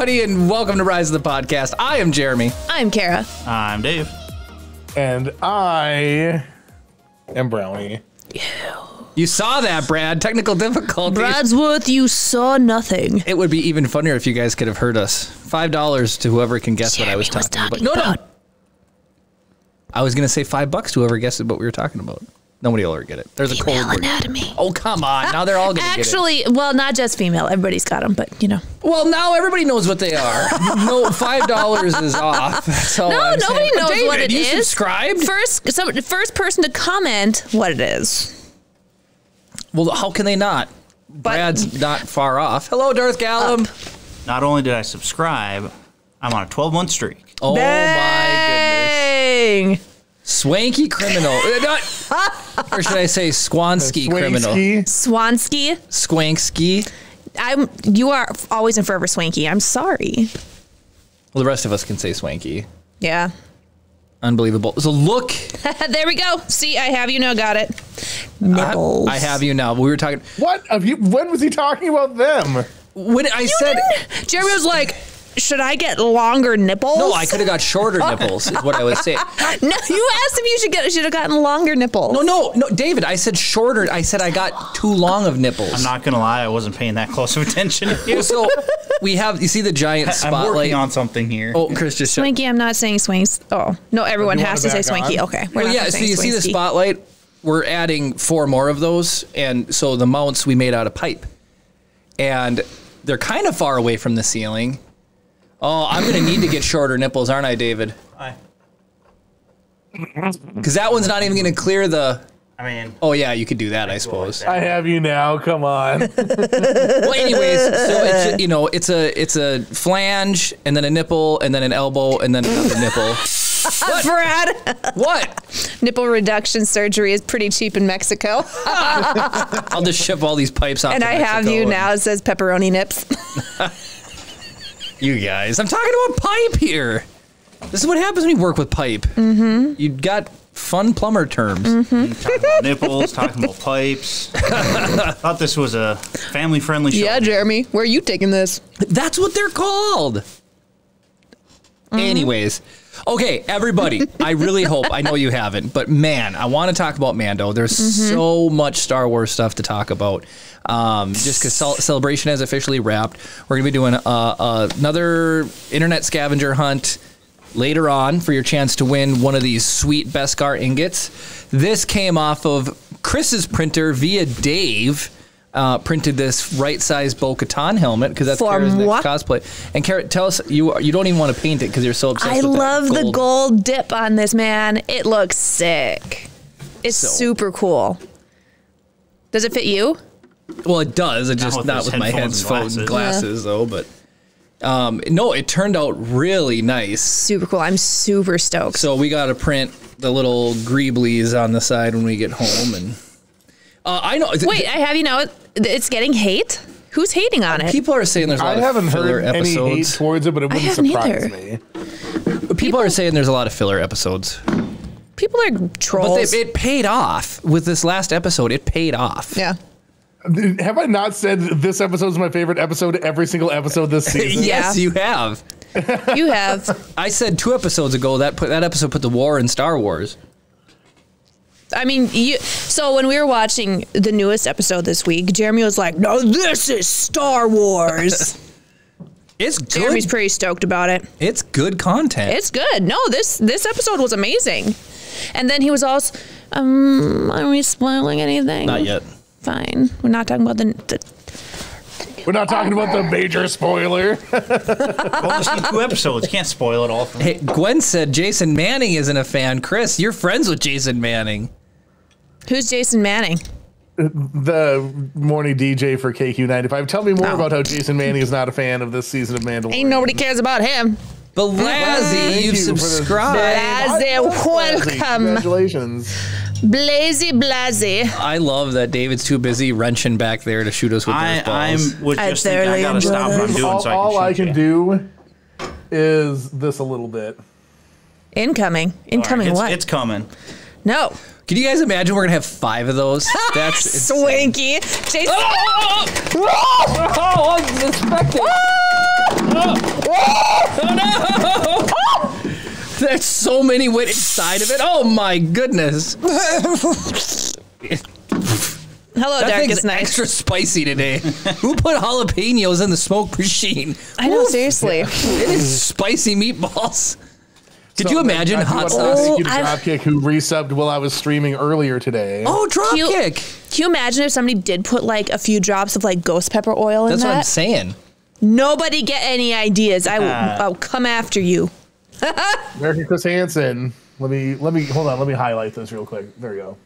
everybody, and welcome to Rise of the Podcast. I am Jeremy. I'm Kara. I'm Dave. And I am Brownie. You saw that, Brad. Technical difficulties. Bradsworth, you saw nothing. It would be even funnier if you guys could have heard us. Five dollars to whoever can guess what I was Jeremy talking, about. No, no. I was gonna say five bucks to whoever guesses what we were talking about. Nobody will ever get it. There's a cold Female word. anatomy. Oh come on! Now they're all gonna get it. Actually, well, not just female. Everybody's got them, but you know. Well, now everybody knows what they are. no, five dollars is off. That's all No, I'm nobody saying. knows David, what it you is. subscribed? First, some, first person to comment what it is. Well, how can they not? Brad's not far off. Hello, Darth Gallum. Not only did I subscribe, I'm on a 12 month streak. Oh my goodness. Dang. Swanky criminal. Uh, not- or should I say Swansky criminal? Swanky. Swansky, Swanksky. I'm. You are always in forever swanky. I'm sorry. Well, the rest of us can say Swanky. Yeah. Unbelievable. So look, there we go. See, I have you now. Got it. I, Nipples. I have you now. We were talking What? Have you, when was he talking about them? when I said Jeremy was like, "Should I get longer nipples?" no. I could have got shorter nipples. Is what I was saying. No, you asked if you should get should have gotten longer nipples. No, no, no, David. I said shorter. I said I got too long of nipples. I'm not going to lie, I wasn't paying that close of attention to you. So we have. You see the giant I'm spotlight. working on something here. oh, Chris just Swanky, I'm not saying swings. Oh no, everyone has to want say it swanky. on? Okay, we're Well, not yeah, so saying you see the spotlight? We're adding four more of those, and so the mounts we made out of pipe, and they're kind of far away from the ceiling. Oh, I'm gonna need to get shorter nipples, aren't I, David? I, Because that one's not even gonna clear the. I mean, Oh yeah, you could do that, I suppose. I have you now. Come on. Well, anyways, so it's you know it's a it's a flange, and then a nipple, and then an elbow, and then another nipple. What? Brad, What? nipple reduction surgery is pretty cheap in Mexico, I'll just ship all these pipes out. and to I have you and- now. It says pepperoni nips. You guys, I'm talking about pipe here. This is what happens when you work with pipe. Mm-hmm. You got fun plumber terms. Mm-hmm. talking about nipples, talking about pipes. Thought this was a family friendly show. yeah, Jeremy, where are you taking this? That's what they're called. Anyways, okay, everybody, I really hope, I know you haven't, but man, I want to talk about Mando. There's so much Star Wars stuff to talk about. Um, just because Cel- Celebration has officially wrapped, we're going to be doing uh, uh, another internet scavenger hunt later on for your chance to win one of these sweet Beskar ingots. This came off of Chris's printer via Dave. Uh, printed this right size Bo Katan helmet because that's For Kara's next cosplay. And Kara, tell us you you don't even want to paint it because you're so obsessed. I with that love the gold. gold dip on this man. It looks sick. It's So- super cool. Does it fit you? Well, it does. It just with not with my headphones and headphones and glasses. glasses though. But um, no, it turned out really nice. Super cool. I'm super stoked. So we got to print the little greeblies on the side when we get home, and uh, I know. Wait, I have you know it's getting hate. Who's hating on it? People are saying there's a lot I haven't of filler heard any hate episodes. towards it, but it wouldn't surprise either. me. People are saying there's a lot of filler episodes, People are but trolls. they, it paid off with this last episode. It paid off. yeah. Have I not said this episode is my favorite episode every single episode this season? Yes, Yeah. you have. You have. I said two episodes ago that put that episode put the war in Star Wars. I mean, you. So when we were watching the newest episode this week, Jeremy was like, "No, this is Star Wars." It's good. Jeremy's pretty stoked about it. it's good content. It's good. No, this this episode was amazing. And then he was also, um, are we spoiling anything? Not yet. Fine. We're not talking about the. the We're not talking about the major spoiler. I've only seen two episodes. Can't spoil it all for me. Hey, Gwen said Jason Manning isn't a fan. Chris, you're friends with Jason Manning. Who's Jason Manning? the morning DJ for KQ95. Tell me more Oh. about how Jason Manning is not a fan of this season of Mandalorian. Ain't nobody cares about him. Belazzi, Thank you've you subscribed. Blase, welcome. Congratulations. Blazy Blazy. I love that David's too busy wrenching back there to shoot us with I, those balls. I'm was I just thinking I gotta stop what I'm doing all so I can all I can you. do is this a little bit. Incoming. All right, Incoming it's, what? It's coming. no. Can you guys imagine we're gonna have five of those? That's. Swanky. Jason. Oh, oh, oh, oh. unsuspected. There's so many went inside of it. Oh my goodness. Hello, That Darkest Night. extra spicy today. Who put jalapenos in the smoke machine? I know, seriously. It is spicy meatballs. Could So, you imagine I do hot wanna sauce? Thank you to Oh, I- Dropkick who resubbed while I was streaming earlier today. Oh, drop You- kick. Can you imagine if somebody did put like a few drops of like ghost pepper oil in That's what I'm saying. Nobody get any ideas. I will ah. I'll come after you. American Chris Hansen. Let me let me hold on. Let me highlight this real quick. There we go.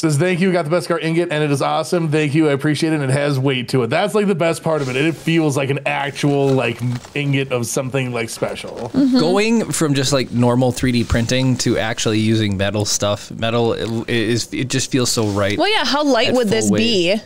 Says thank you. Got the Beskar ingot, and it is awesome. Thank you. I appreciate it. And it has weight to it. That's like the best part of it. It feels like an actual like ingot of something like special. Mm-hmm. Going from just like normal 3D printing to actually using metal stuff, metal i- is it just feels so right. Well, yeah. How light would this full be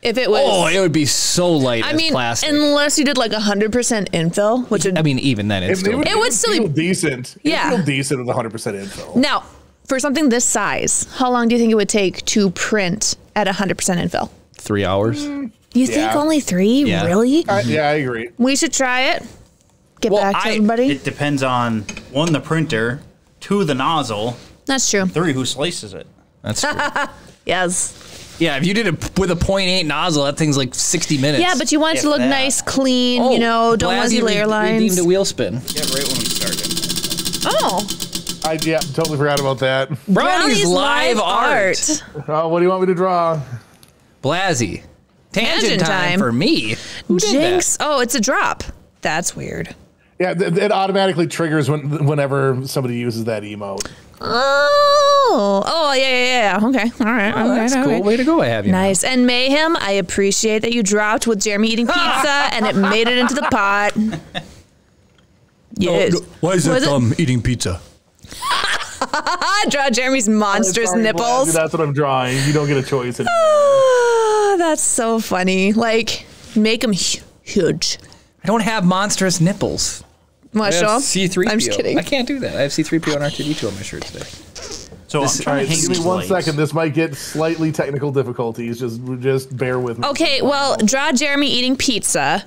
if it was? Oh, it would be so light I as mean, plastic. unless you did like hundred percent infill, which would I mean, even then, it's It, still. It would still feel be- decent. It would Yeah. feel decent with 100 percent infill. now for something this size. How long do you think it would take to print at hundred percent infill? three hours. You think only three? Yeah. Really? I, yeah, I agree. We should try it. Get Well, back to I- everybody. It depends on one, the printer, two, the nozzle, That's true. three, who slices it. That's true. Yes. yeah, if you did it with a .8 nozzle, that thing's like 60 minutes. Yeah, but you want it to look that. nice, clean. Oh, you know, don't want Blasey any layer re- lines. Redeemed a wheel spin. Yeah, right when we started. Oh, I yeah, totally forgot about that. Brownie's, live, art. Oh, what do you want me to draw? Blasey. Tangent, Tangent time. time. for me. Who did Jinx. that? Oh, it's a drop. That's weird. Yeah, th- it automatically triggers when whenever somebody uses that emote. Oh, oh yeah, yeah, yeah. Okay, all right. Oh, that's okay, cool. okay. Way to go, I have you. now. Nice. And Mayhem, I appreciate that you dropped with Jeremy eating pizza and it made it into the pot. Yes. Why is Was that it- thumb eating pizza? I draw Jeremy's monstrous Sorry, nipples. Blasey, That's what I'm drawing. You don't get a choice. anymore. Ah, that's so funny. Like, make them huge. I don't have monstrous nipples. Want I to show have 'em? C3PO. I'm just kidding. I can't do that. I have C3PO and R2D2 on my shirt today. So This- I'm trying All to hang give me these one lights. second. This might get slightly technical difficulties. Just just bear with me. Okay, well, draw Jeremy eating pizza,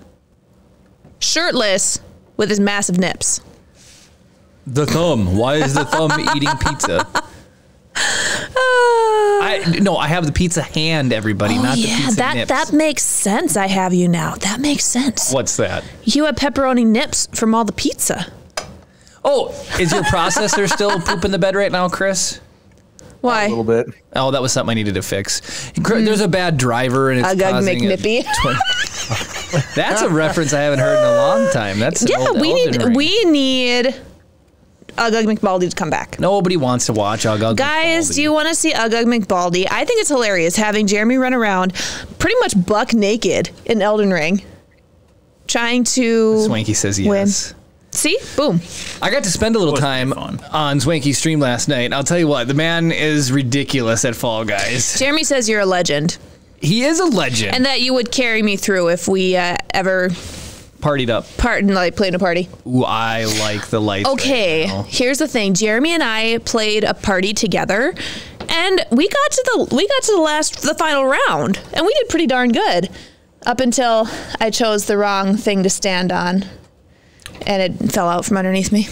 shirtless, with his massive nips. The thumb. Why is the thumb eating pizza? Uh. I no, I have the pizza hand, everybody, oh, not the Oh, yeah, pizza that nips. that makes sense. I have you now. That makes sense. What's that? You have pepperoni nips from all the pizza. Oh, is your processor still pooping the bed right now, Chris? Why? A little bit. Oh, that was something I needed to fix. Chris, mm. There's a bad driver and it's Ugh, ugh, causing it- McNippy. That's a reference I haven't heard in a long time. That's an Yeah, old we need Ring. we need Ugg Ugg McBaldy to come back. Nobody wants to watch Ugg Ugg Guys, McBaldy. do you want to see Ugg Ugg McBaldy? I think it's hilarious having Jeremy run around pretty much buck naked in Elden Ring, trying to Swanky says win. yes. See, boom. I got to spend a little time fun. on Swanky's stream last night. I'll tell you what, the man is ridiculous at Fall Guys. Jeremy says you're a legend, He is a legend. and that you would carry me through if we uh, ever Partied up. part and like played a party. Ooh, I like the lights. Okay, now. here's the thing. Jeremy and I played a party together, and we got to the we got to the last the final round, and we did pretty darn good, up until I chose the wrong thing to stand on, and it fell out from underneath me.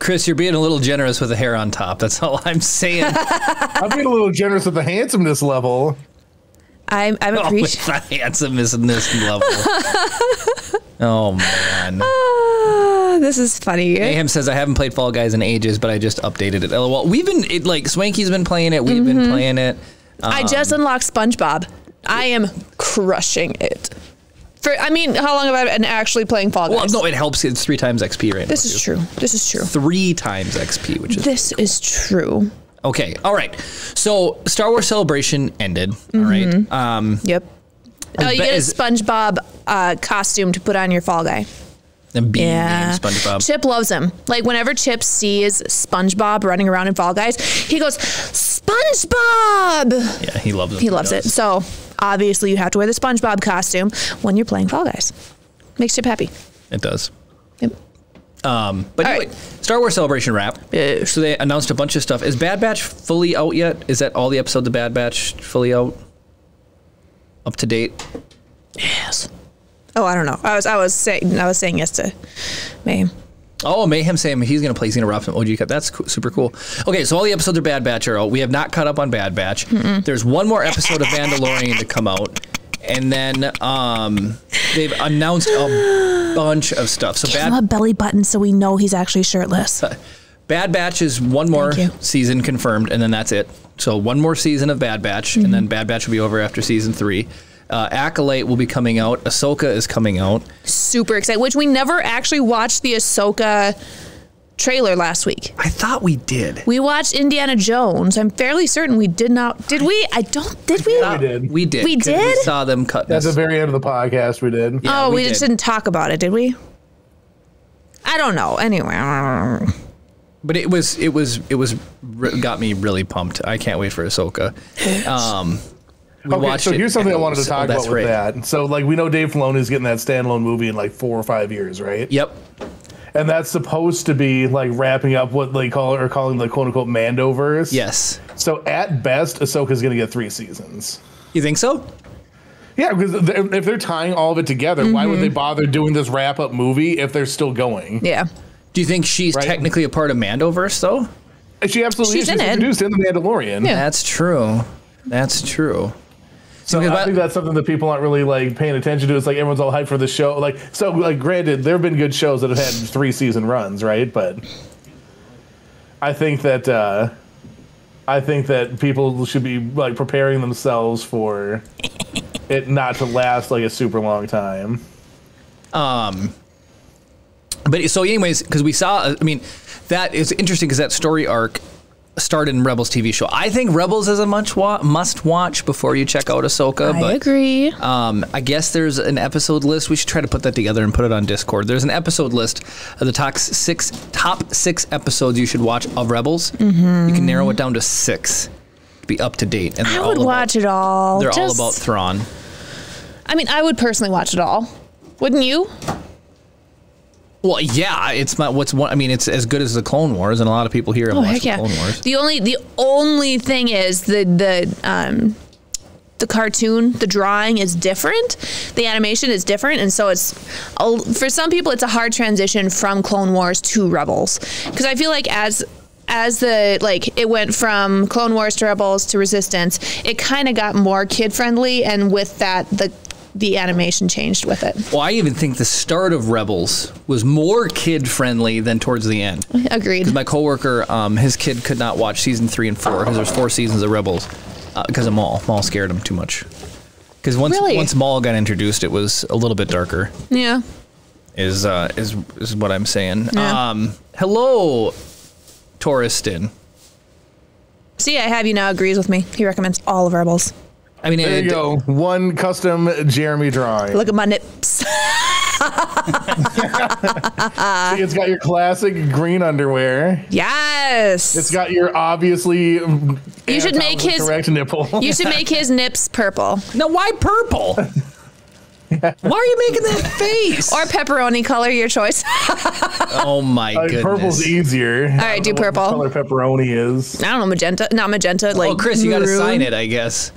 Chris, you're being a little generous with the hair on top. That's all I'm saying. I'm being a little generous with the handsomeness level. I'm I'm oh, with appreciating. the handsomeness in this level. oh man. Ah, this is funny. Mayhem says I haven't played Fall Guys in ages, but I just updated it. LOL. We've been it, like Swanky's been playing it. We've Mm-hmm. been playing it. I just unlocked SpongeBob. I am crushing it. For I mean, how long have I been actually playing Fall Guys? Well, no, it helps. It's three times XP right now. this is too. true. This is true. Three times XP, which is This is true. Okay. All right. So Star Wars Celebration ended. all right. Mm-hmm. Um, Yep. Oh, you get a is- SpongeBob uh, costume to put on your Fall Guy. and being Yeah. named SpongeBob. Chip loves him. Like whenever Chip sees SpongeBob running around in Fall Guys, he goes, SpongeBob! Yeah, he loves it. He loves it. does. So obviously you have to wear the SpongeBob costume when you're playing Fall Guys. Makes Chip happy. It does. Yep. But All anyway, right. Star Wars Celebration wrap. Yeah. So they announced a bunch of stuff. Is Bad Batch fully out yet? Is that all the episodes of Bad Batch fully out? Up to date? Yes. Oh, I don't know. I was I was saying I was saying yes to Mayhem. Oh, Mayhem saying he's going to play. He's going to rob some OG Cup. That's co- super cool. Okay, so all the episodes of Bad Batch are out. We have not caught up on Bad Batch. There's one more episode of Mandalorian to come out, and then um, they've announced a bunch of stuff. So Give him a belly button so we know he's actually shirtless. Bad Batch is one more season confirmed, and then that's it. So one more season of Bad Batch, and Mm-hmm. then Bad Batch will be over after season three. Uh, Acolyte will be coming out. Ahsoka is coming out. Super excited. Which we never actually watched the Ahsoka trailer last week. I thought we did. We watched Indiana Jones. I'm fairly certain we did not. Did we? I don't. Did we? We did. We did. We did? saw them cut At the very end of the podcast, we did. Yeah, oh, we we, just did. didn't talk about it, did we? I don't know. Anyway, But it was it was it was got me really pumped. I can't wait for Ahsoka. Um, we Okay, watched so here's something I wanted to talk oh, about with right. that. So, like, we know Dave Filoni is getting that standalone movie in like four or five years, right? Yep. And that's supposed to be like wrapping up what they call or calling the quote unquote Mandoverse. Yes. So at best, Ahsoka's going to get three seasons. You think so? Yeah, because if they're tying all of it together, why Mm-hmm. would they bother doing this wrap up movie if they're still going? yeah. Do you think she's Right. technically a part of Mandoverse though? She absolutely She's is. in She's it. introduced in the Mandalorian. Yeah. That's true. That's true. So I think that's something that people aren't really like paying attention to. It's like everyone's all hyped for the show. Like so, like granted, there have been good shows that have had three season runs, right? But I think that uh, I think that people should be like preparing themselves for it not to last like a super long time. Um. But so, anyways, because we saw, I mean, that is interesting because that story arc started in Rebels TV show. I think Rebels is a much wa- must watch before you check out Ahsoka. I but agree. Um, I guess there's an episode list. We should try to put that together and put it on Discord. There's an episode list of the top six top six episodes you should watch of Rebels. You can narrow it down to six, to be up to date. And Mm-hmm. I would about- watch it all. They're all about Thrawn. I mean, I would personally watch it all. Wouldn't you? Well, yeah, it's my what's one. I mean, it's as good as the Clone Wars, and a lot of people here have Oh watched the yeah. Clone Wars. The only the only thing is the the um the cartoon, the drawing is different. The animation is different, and so it's for some people it's a hard transition from Clone Wars to Rebels because I feel like as as the like it went from Clone Wars to Rebels to Resistance, it kind of got more kid friendly, and with that the the animation changed with it. Well, I even think the start of Rebels was more kid friendly than towards the end. Agreed. My coworker, um, his kid could not watch season three and four because there's four seasons of Rebels because of Maul. Maul scared him too much. Because once Really? once Maul got introduced, it was a little bit darker. Yeah. Is uh, is is what I'm saying. Yeah. Um, hello, Touristin. See, I have you now agrees with me. He recommends all of Rebels. I mean, There it, you go. One custom Jeremy drawing. Look at my nips. it's got your classic green underwear. yes. It's got your obviously You should make his- correct nipple. You should make his nips purple now why purple? Why are you making that face? or pepperoni color, your choice. oh my Uh, goodness! purple's easier. All right, do purple. Color pepperoni is. I don't know, magenta, not magenta. Like, oh, Chris, you got to sign it, I guess.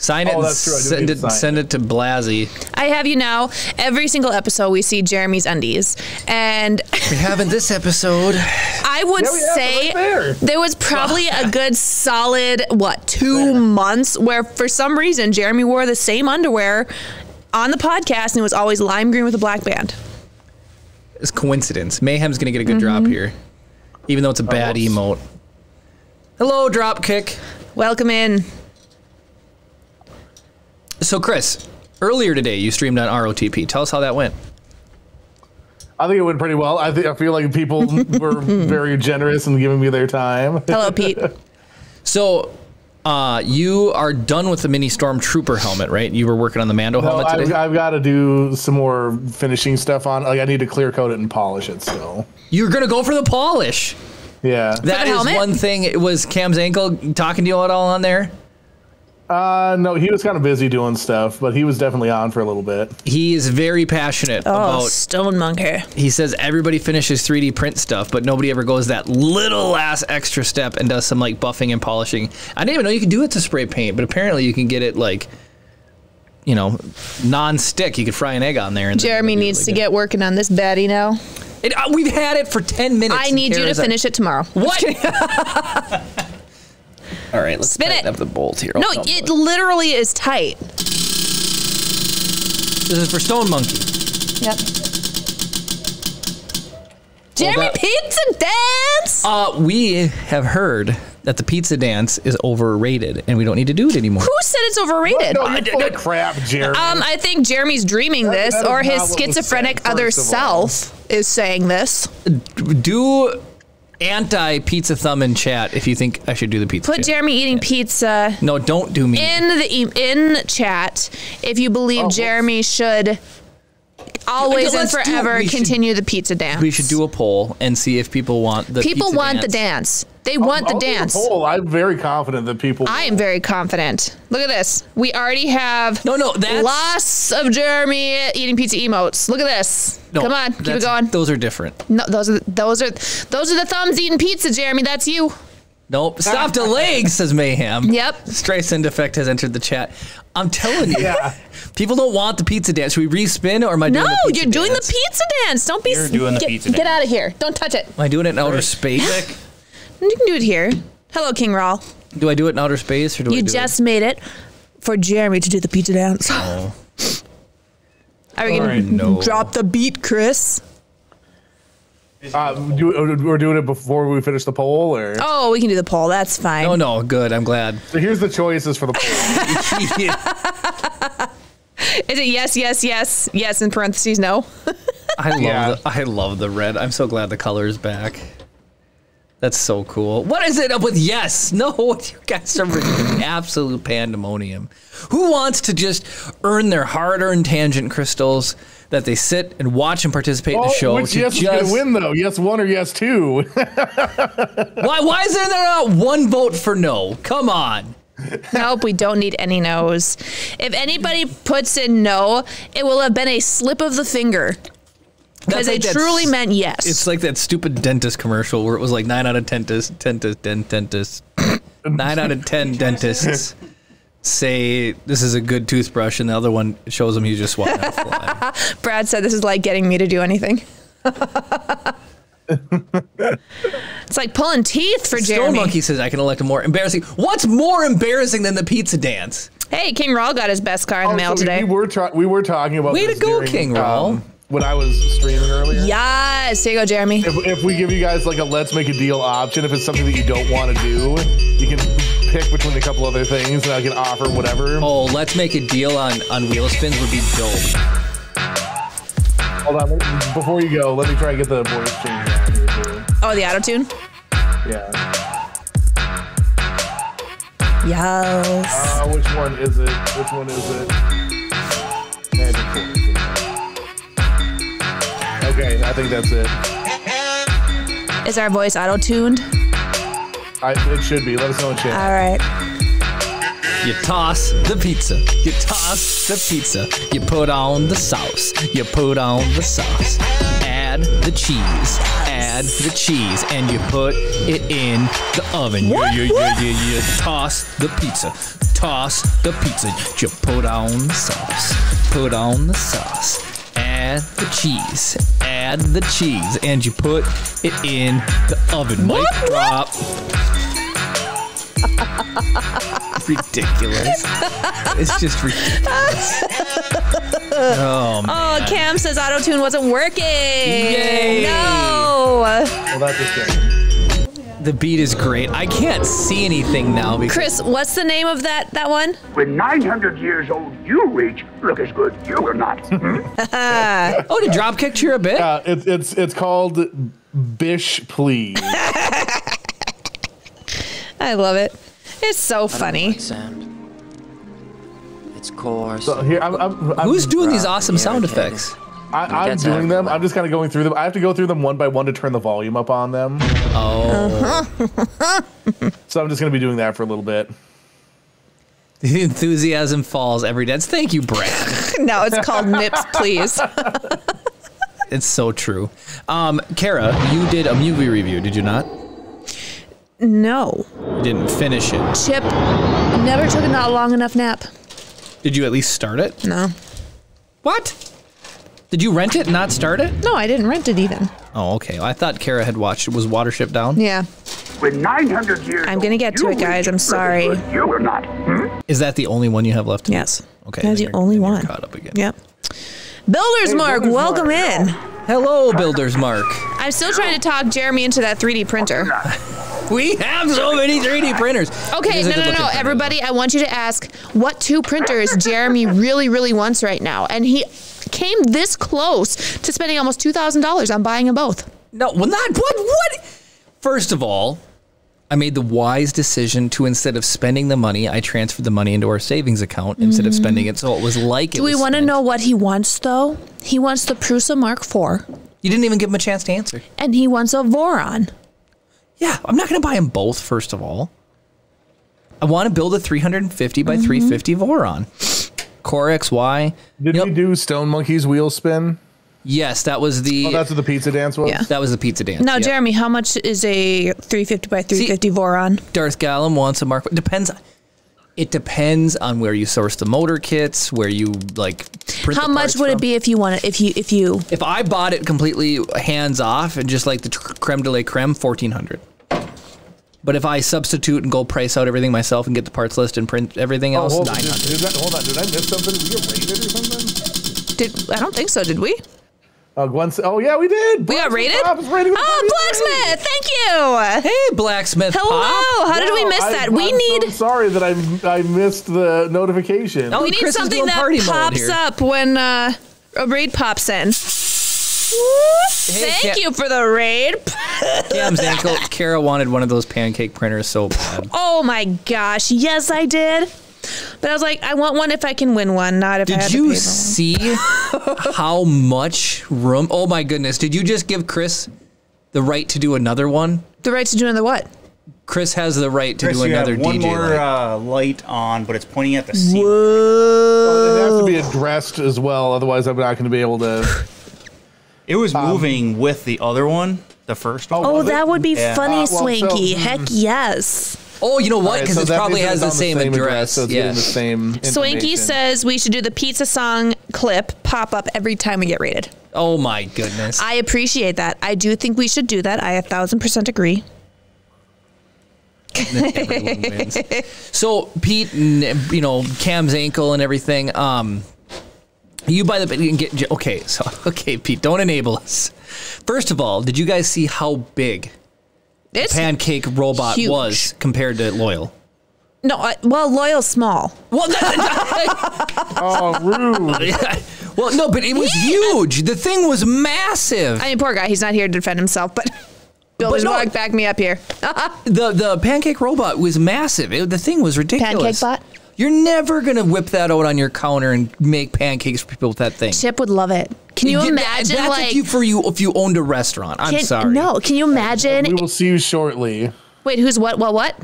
Sign it Oh, and that's true, I send it. to sign Send it to Blasey. I have you now. Every single episode, we see Jeremy's undies, and We have in this episode. I would Yeah, we have it say right there. there was probably a good solid what two months where for some reason Jeremy wore the same underwear on the podcast and it was always lime green with a black band. It's coincidence. Mayhem's gonna get a good drop Mm-hmm. here, even though it's a bad whoops. emote. Hello, Dropkick. Welcome in. So, Chris, earlier today you streamed on ROTP. Tell us how that went. I think it went pretty well. I think I feel like people were very generous in giving me their time. Hello, Pete. So, uh, you are done with the mini stormtrooper helmet, right? You were working on the Mando No, helmet I've, today. I've got to do some more finishing stuff on. Like I need to clear coat it and polish it still. You're gonna go for the polish. Yeah. that is helmet? one thing. It was Cam's ankle talking to you at all on there. Uh, no, he was kind of busy doing stuff, but he was definitely on for a little bit. He is very passionate Oh, about Stone Monkey. he says everybody finishes 3D print stuff, but nobody ever goes that little last extra step and does some like buffing and polishing. I didn't even know you could do it to spray paint, but apparently you can get it like you know, non-stick. You could fry an egg on there. And Jeremy needs to get working on this baddie now. It, uh, we've had it for ten minutes. I and need you to Kara's like, finish it tomorrow. What? All right, let's Spin it. up the bolt here. No, it literally is tight. this is for Stone Monkey. Yep. Jeremy that- Pizza Dance. Uh, we have heard that the pizza dance is overrated, and we don't need to do it anymore. Who said it's overrated? No, you're full of crap, Jeremy. Um, I think Jeremy's dreaming That- this, that is or his schizophrenic said, other first of all. self is saying this. Do anti pizza thumb in chat if you think I should do the pizza. Put chat. Jeremy eating pizza no, don't do me. in the e- in chat if you believe Oh, Jeremy should always and Let's do it. forever We should- continue the pizza dance. we should do a poll and see if people want the People pizza want the dance. They want the I'll dance. poll. I'm very confident that people. I am very confident. Look at this. We already have No, no, that's lots of Jeremy eating pizza emotes. Look at this. no, Come on, keep it going. Those are different. No, those are those are those are the thumbs eating pizza, Jeremy. That's you. Nope. Stop delaying, says Mayhem. Yep. Streisand Effect has entered the chat. I'm telling you, Yeah. people don't want the pizza dance. Should we respin or am I doing No, the pizza you're doing dance? the pizza dance. Don't be. You're doing the get, pizza Get dance. out of here. Don't touch it. Am I doing it in outer space? You can do it here. Hello, King Rawl. Do I do it in outer space or do I You do just made it for Jeremy to do the pizza dance. Oh. Are we gonna Alright, no. drop the beat, Chris? Uh, do, we're doing it before we finish the poll, or Oh, we can do the poll. That's fine. it? Oh no, good. I'm glad. so here's the choices for the poll. Is it yes, yes, yes, yes in parentheses? No. I love Yeah. the I love the red. I'm so glad the color is back. That's so cool. What is it up with yes? No, you guys are bringing absolute pandemonium. Who wants to just earn their hard-earned tangent crystals that they sit and watch and participate in the show? which to yes is gonna win though? Yes one or yes two? Why? Why is there not one vote for no? Come on. nope, we don't need any no's. If anybody puts in no, it will have been a slip of the finger because That's they like that truly s- meant yes. It's like that stupid dentist commercial where it was like nine out of ten dentists, dentist, dent, dentist, nine out of ten dentists say this is a good toothbrush, and the other one shows them you just swatted out a fly. Brad said this is like getting me to do anything. it's like pulling teeth for Stone Jeremy. Monkey says I can elect a more embarrassing. What's more embarrassing than the pizza dance? Hey, King Rawl got his Beskar in the mail Oh, so today. We were ta- we were talking about Way to go, during, King Raul. um, when I was streaming earlier. Yes, here you go, Jeremy. If, if we give you guys like a let's make a deal option, if it's something that you don't want to do, you can pick between a couple other things, and I can offer whatever. Oh, let's make a deal on on wheel spins would be dope. Hold on, before you go, let me try and get the voice change on here too. Oh, the auto tune. Yeah. Yes. Uh, which one is it? Which one is it? Magic Force. Okay, I think that's it. Is our voice auto tuned? I, it should be. Let us know in chat. All right. You toss the pizza. You toss the pizza. You put on the sauce. You put on the sauce. Add the cheese. Add the cheese. And you put it in the oven. Yeah, yeah, yeah, yeah, yeah. Toss the pizza. Toss the pizza. You put on the sauce. Put on the sauce. Add the cheese. Add the cheese. And you put it in the oven. Mic drop. ridiculous. It's just ridiculous. Oh, oh man. Oh, Cam says auto tune wasn't working. Yay. No. Well, that's just it. The beat is great. I can't see anything now because Chris, what's the name of that that one? When 900 years old you reach, look as good you will not. Hmm? oh, did Dropkick cheer a bit? Uh, it's it's it's called Bish Please. I love it. It's so funny. sound. It's coarse. So here, I'm, I'm, I'm, Who's doing these Rock, awesome sound irritated. effects? I, I'm Gets doing them. I'm just kind of going through them. I have to go through them one by one to turn the volume up on them. Oh, So I'm just going to be doing that for a little bit. the enthusiasm falls every dance. Thank you, Brad. No, it's called Nips, please. It's so true. Um, Kara, you did a movie review, did you not? No. You didn't finish it. Chip never took a not long enough nap. Did Did you at least start it? No. What? Did you rent it and not start it? No, I didn't rent it even. Oh, okay. I thought Kara had watched. It. Was Watership down? Yeah. With 900 years I'm gonna get to it, guys. I'm sorry. You were not. Hmm? Is that the only one you have left? to do? Yes. Okay. That's the only one. Caught up again. Yep. Builders Hey, Mark, Builders welcome Mark. in. Hello, Builders Mark. I'm still trying to talk Jeremy into that 3D printer. We have so many 3D printers. Okay, It is no, no, no. Everybody, I want you to ask what two printers Jeremy really, really wants right now. And he came this close to spending almost $2,000 on buying them both. No, well, not what? What? First of all, I made the wise decision to instead of spending the money, I transferred the money into our savings account instead of spending it. So it was like it Do we want to know what he wants, though? He wants the Prusa Mark IV, You didn't even give him a chance to answer. and he wants a Voron. Yeah, I'm not going to buy them both. First of all, I want to build a 350 Mm-hmm. by 350 Voron. Core XY. Did Yep. we do Stone Monkey's wheel spin? Yes, that was the Oh, that's what the pizza dance was. Yeah. that was the pizza dance. Now, Yep. Jeremy, how much is a 350 by 350 Voron? Darth Gallum wants a mark. Depends. It depends on where you source the motor kits, where you like. Print How the much parts would from. it be if you want it? If you if you If I bought it completely hands off and just like the creme de la creme, fourteen hundred. But if I substitute and go price out everything myself and get the parts list and print everything Oh, else, hold, on, did, hundred. did that, hold on, did I miss something? Did we get rated or something? did, I don't think so. Did we? Uh, Gwen said, oh yeah, we did. We got rated. Pop rated Oh, 93. blacksmith! Thank you. Hey, blacksmith. Hello. Pop. How did we No, miss I- that? We I'm need So sorry that I I missed the notification. Oh, we need Chris something that pops up when uh, a raid pops in. Thank Ca- you for the raid. Cam's ankle. Kara wanted one of those pancake printers so bad. Oh my gosh! Yes, I did. But I was like, I want one if I can win one, not if I Did have to you pay one. see how much room? Oh my goodness! Did you just give Chris the right to do another one? The right to do another what? Chris has the right to Chris, do you another have one DJ. more light. uh, light on, but it's pointing at the ceiling. It has to be addressed as well, otherwise I'm not going to be able to. It was moving with the other one, the first one. Oh, was it? that would be Yeah. funny, Uh, well, so- Swanky. hmm. Heck yes. oh, you know what? Alright, Because so it probably means has it's the same, address. so it's yeah. getting the same. Swanky says we should do the pizza song clip pop up every time we get rated. Oh my goodness. I appreciate that. I do think we should do that. I a thousand percent agree. So Pete, and, you know Cam's ankle and everything. Um, you buy the and get okay. So okay, Pete, don't enable us. First of all, did you guys see how big this Pancake Robot Huge. was compared to Loyal? no, uh, well, loyal small. Well, that, Oh, rude. well, no, but it was huge. The thing was massive. I mean, poor guy. He's not here to defend himself, but Builders no- Mark, back me up here. the the Pancake Robot was massive. It, the thing was ridiculous. Pancake bot? You're never gonna whip that out on your counter and make pancakes for people with that thing. Chip would love it. Can you Yeah, imagine? That's like, if you for you if you owned a restaurant. I'm can, sorry. no. Can you imagine? we will see you shortly. Wait, who's what? Well, what?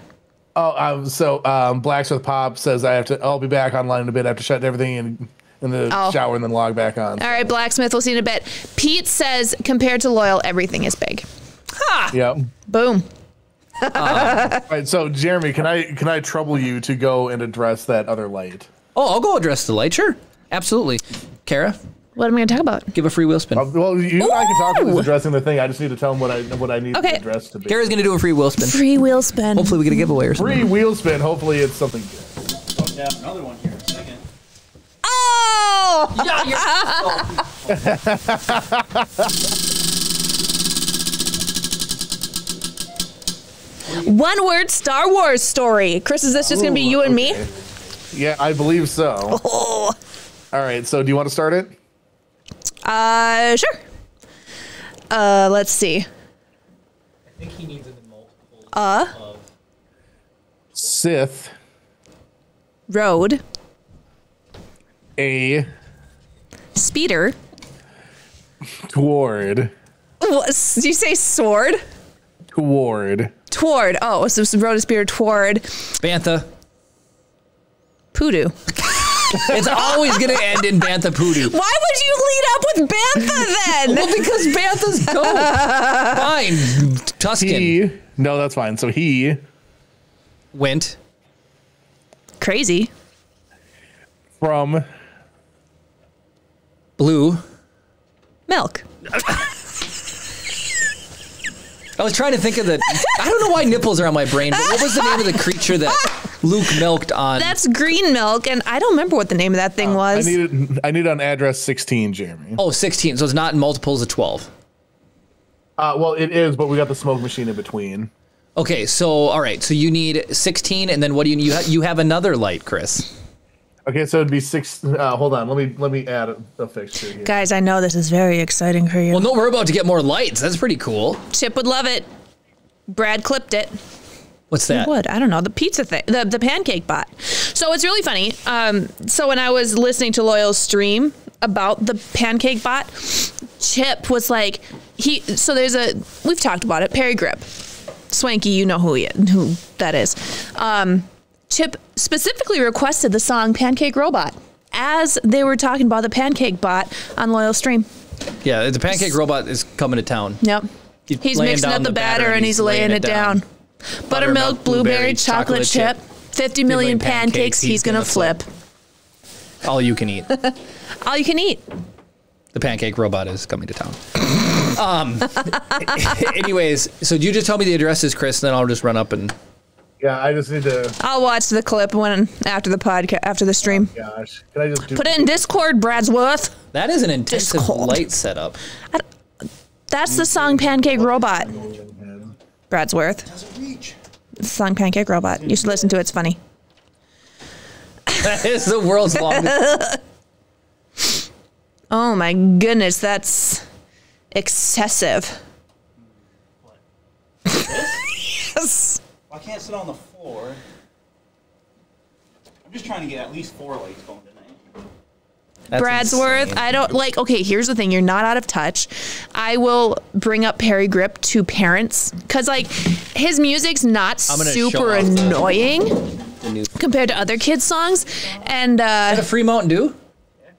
Oh, um, so um, Blacksmith Pop says I have to. I'll be back online in a bit after shutting everything in in the Oh. shower and then log back on. All right, Blacksmith. We'll see you in a bit. Pete says compared to loyal, everything is big. Ha. Yeah. Boom. All right. So Jeremy, can I can I trouble you to go and address that other light? Oh, I'll go address the light. Sure, absolutely. Kara, What am I going to talk about? give a free wheel spin. Uh, well, you and I can talk about addressing the thing. I just need to tell him what I what I need Okay. the address to be. Kara's gonna do a free wheel spin. Free wheel spin. Hopefully, we get a giveaway or something. Free wheel spin. Hopefully, it's something good. Oh, yeah, another one here. Second. Oh! One word Star Wars story. Chris, is this just going to be you and me? Yeah, I believe so. Oh. All right. So, do you want to start it? Uh, sure. Uh, let's see. I think he needs it in multiple. Sith Road. a Speeder. toward What, did you say sword? toward Toward. Oh, so so rode a speeder toward Bantha. Poodoo. It's always gonna end in Bantha Poodoo. Why would you lead up with Bantha then? Well, because Bantha's dope. Fine, Tusken he. No, that's fine. So he went. Crazy. From Blue. Milk. I was trying to think of the. I don't know why nipples are on my brain, but what was the name of the creature that Luke milked on? That's green milk, and I don't remember what the name of that thing I was. need it. I need it on address 16, Jeremy. oh, 16. So it's not in multiples of 12. Uh, well, it is, but we got the smoke machine in between. Okay, so all right, so you need 16, and then what do you you ha- you have another light, Chris? Okay, so it'd be six. Uh, hold on, let me let me add a, a fixture here. Guys, I know this is very exciting for you. Well, no, we're about to get more lights. That's pretty cool. Chip would love it. Brad clipped it. What's that? Would I don't know the pizza thing, the the pancake bot. So it's really funny. Um, so when I was listening to Loyal's stream about the pancake bot, Chip was like, he. So there's a we've talked about it. Parry Gripp, Swanky, you know who he who that is. Um, Chip specifically requested the song "Pancake Robot" as they were talking about the pancake bot on Loyal stream. Yeah, the pancake robot is coming to town. Yep. He's He's mixing up the, batter and he's laying it down. Buttermilk, blueberry, chocolate chip, 50 million pancakes he's gonna flip. All you can eat. All you can eat. The pancake robot is coming to town. um. anyways, so you just tell me the addresses, Chris, and then I'll just run up and. Yeah, I just need to. I'll watch the clip when after the podcast after the stream. Oh, gosh, can I just do? Put it in Discord, Bradsworth. That is an intensive cold. light setup. That's the song Pancake Robot. Bradsworth. It's the song Pancake Robot. You should listen to it. It's funny. That is the world's longest. Oh my goodness, that's excessive. Yes. I can't sit on the floor. I'm just trying to get at least four lights going tonight. That's Bradsworth, insane. I don't like. Okay, here's the thing: you're not out of touch. I will bring up Parry Gripp to parents because, like, his music's not super show off the- annoying compared to other kids' songs. And a uh, free Mountain Dew?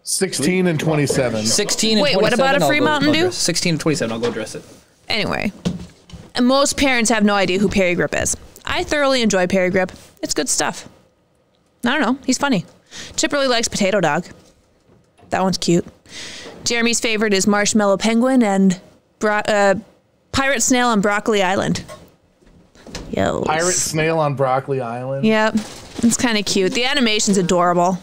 16 and 27. 16 and Wait, what 27, about a I'll free go- Mountain I'll Dew? 16 and 27, I'll go dress it. anyway, most parents have no idea who Parry Gripp is. I thoroughly enjoy Parry Gripp. It's good stuff. I don't know. He's funny. Chip really likes Potato Dog. That one's cute. Jeremy's favorite is Marshmallow Penguin and bro- uh, Pirate Snail on Broccoli Island. Yo. Pirate snail on Broccoli Island. Yep. It's kind of cute. The animation's adorable.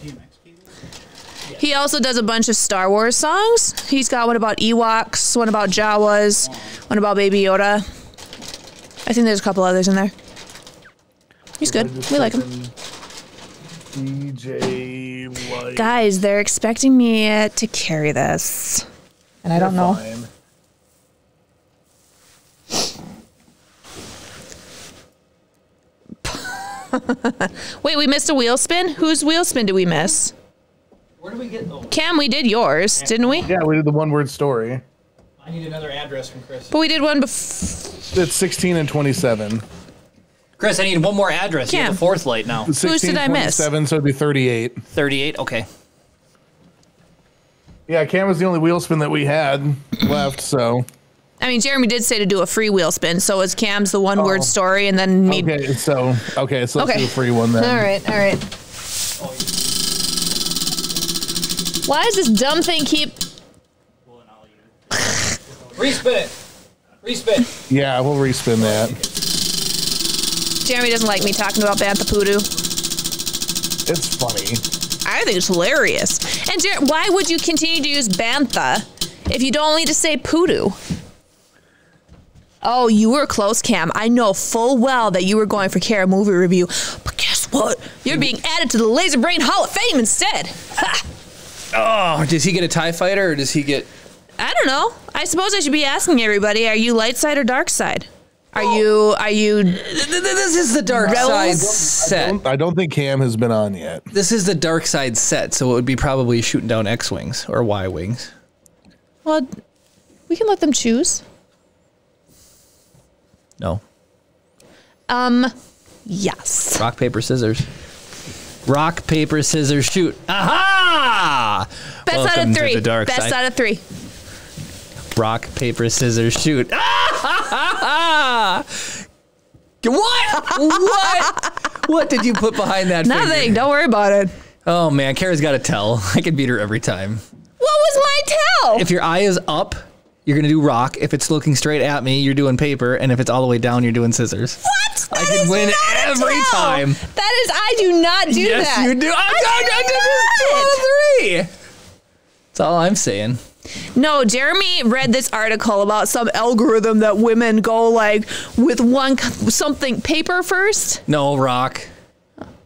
He also does a bunch of Star Wars songs. He's got one about Ewoks, one about Jawas, one about Baby Yoda. I think there's a couple others in there. He's good. We like him. DJ Light. Guys, they're expecting me uh, to carry this. And I don't know. Fine. Wait, we missed a wheel spin? Whose wheel spin did we miss? Where do we get those? Cam, we did yours, didn't we? Yeah, we did the one word story. I need another address from Chris. But we did one before. It's 16 and 27. Chris, I need one more address. You have the fourth light now. 16, did I miss? 27, so it'd be 38. 38, okay. Yeah, Cam was the only wheel spin that we had left, so. I mean, Jeremy did say to do a free wheel spin, so was Cam's the one word Oh. story, and then me. Okay, so okay, so let's Okay. do a free one then. All right, all right. Why does this dumb thing keep? Respin it. Respin. Yeah, we'll respin that. Jeremy doesn't like me talking about Bantha Poodoo. It's funny. I think it's hilarious. And Jer- why would you continue to use Bantha if you don't need to say Poodoo? Oh, you were close, Cam. I know full well that you were going for Kara movie review, but guess what? You're being added to the Laser Brain Hall of Fame instead. Ha! Oh, does he get a TIE fighter or does he get. I don't know. I suppose I should be asking everybody: Are you light side or dark side? Are you? Are you? This is the dark side set. I don't think Cam has been on yet. This is the dark side set, so it would be probably shooting down X Wings or Y Wings. Well, we can let them choose. No. Um, yes. Rock, paper, scissors. Rock, paper, scissors, shoot. Aha! Best out Welcome of three. the dark Best side. out of three. Rock, paper, scissors, shoot. What? what? What did you put behind that? Nothing. figure? Don't worry about it. Oh man, Kara's got to tell. I can beat her every time. What was my tell? If your eye is up, you're gonna do rock. If it's looking straight at me, you're doing paper. And if it's all the way down, you're doing scissors. what? I can win every time. That is, I do not do yes, that. you do. I, I, I, do two out of three. That's all I'm saying. No, Jeremy read this article about some algorithm that women go like with one something paper first. No rock.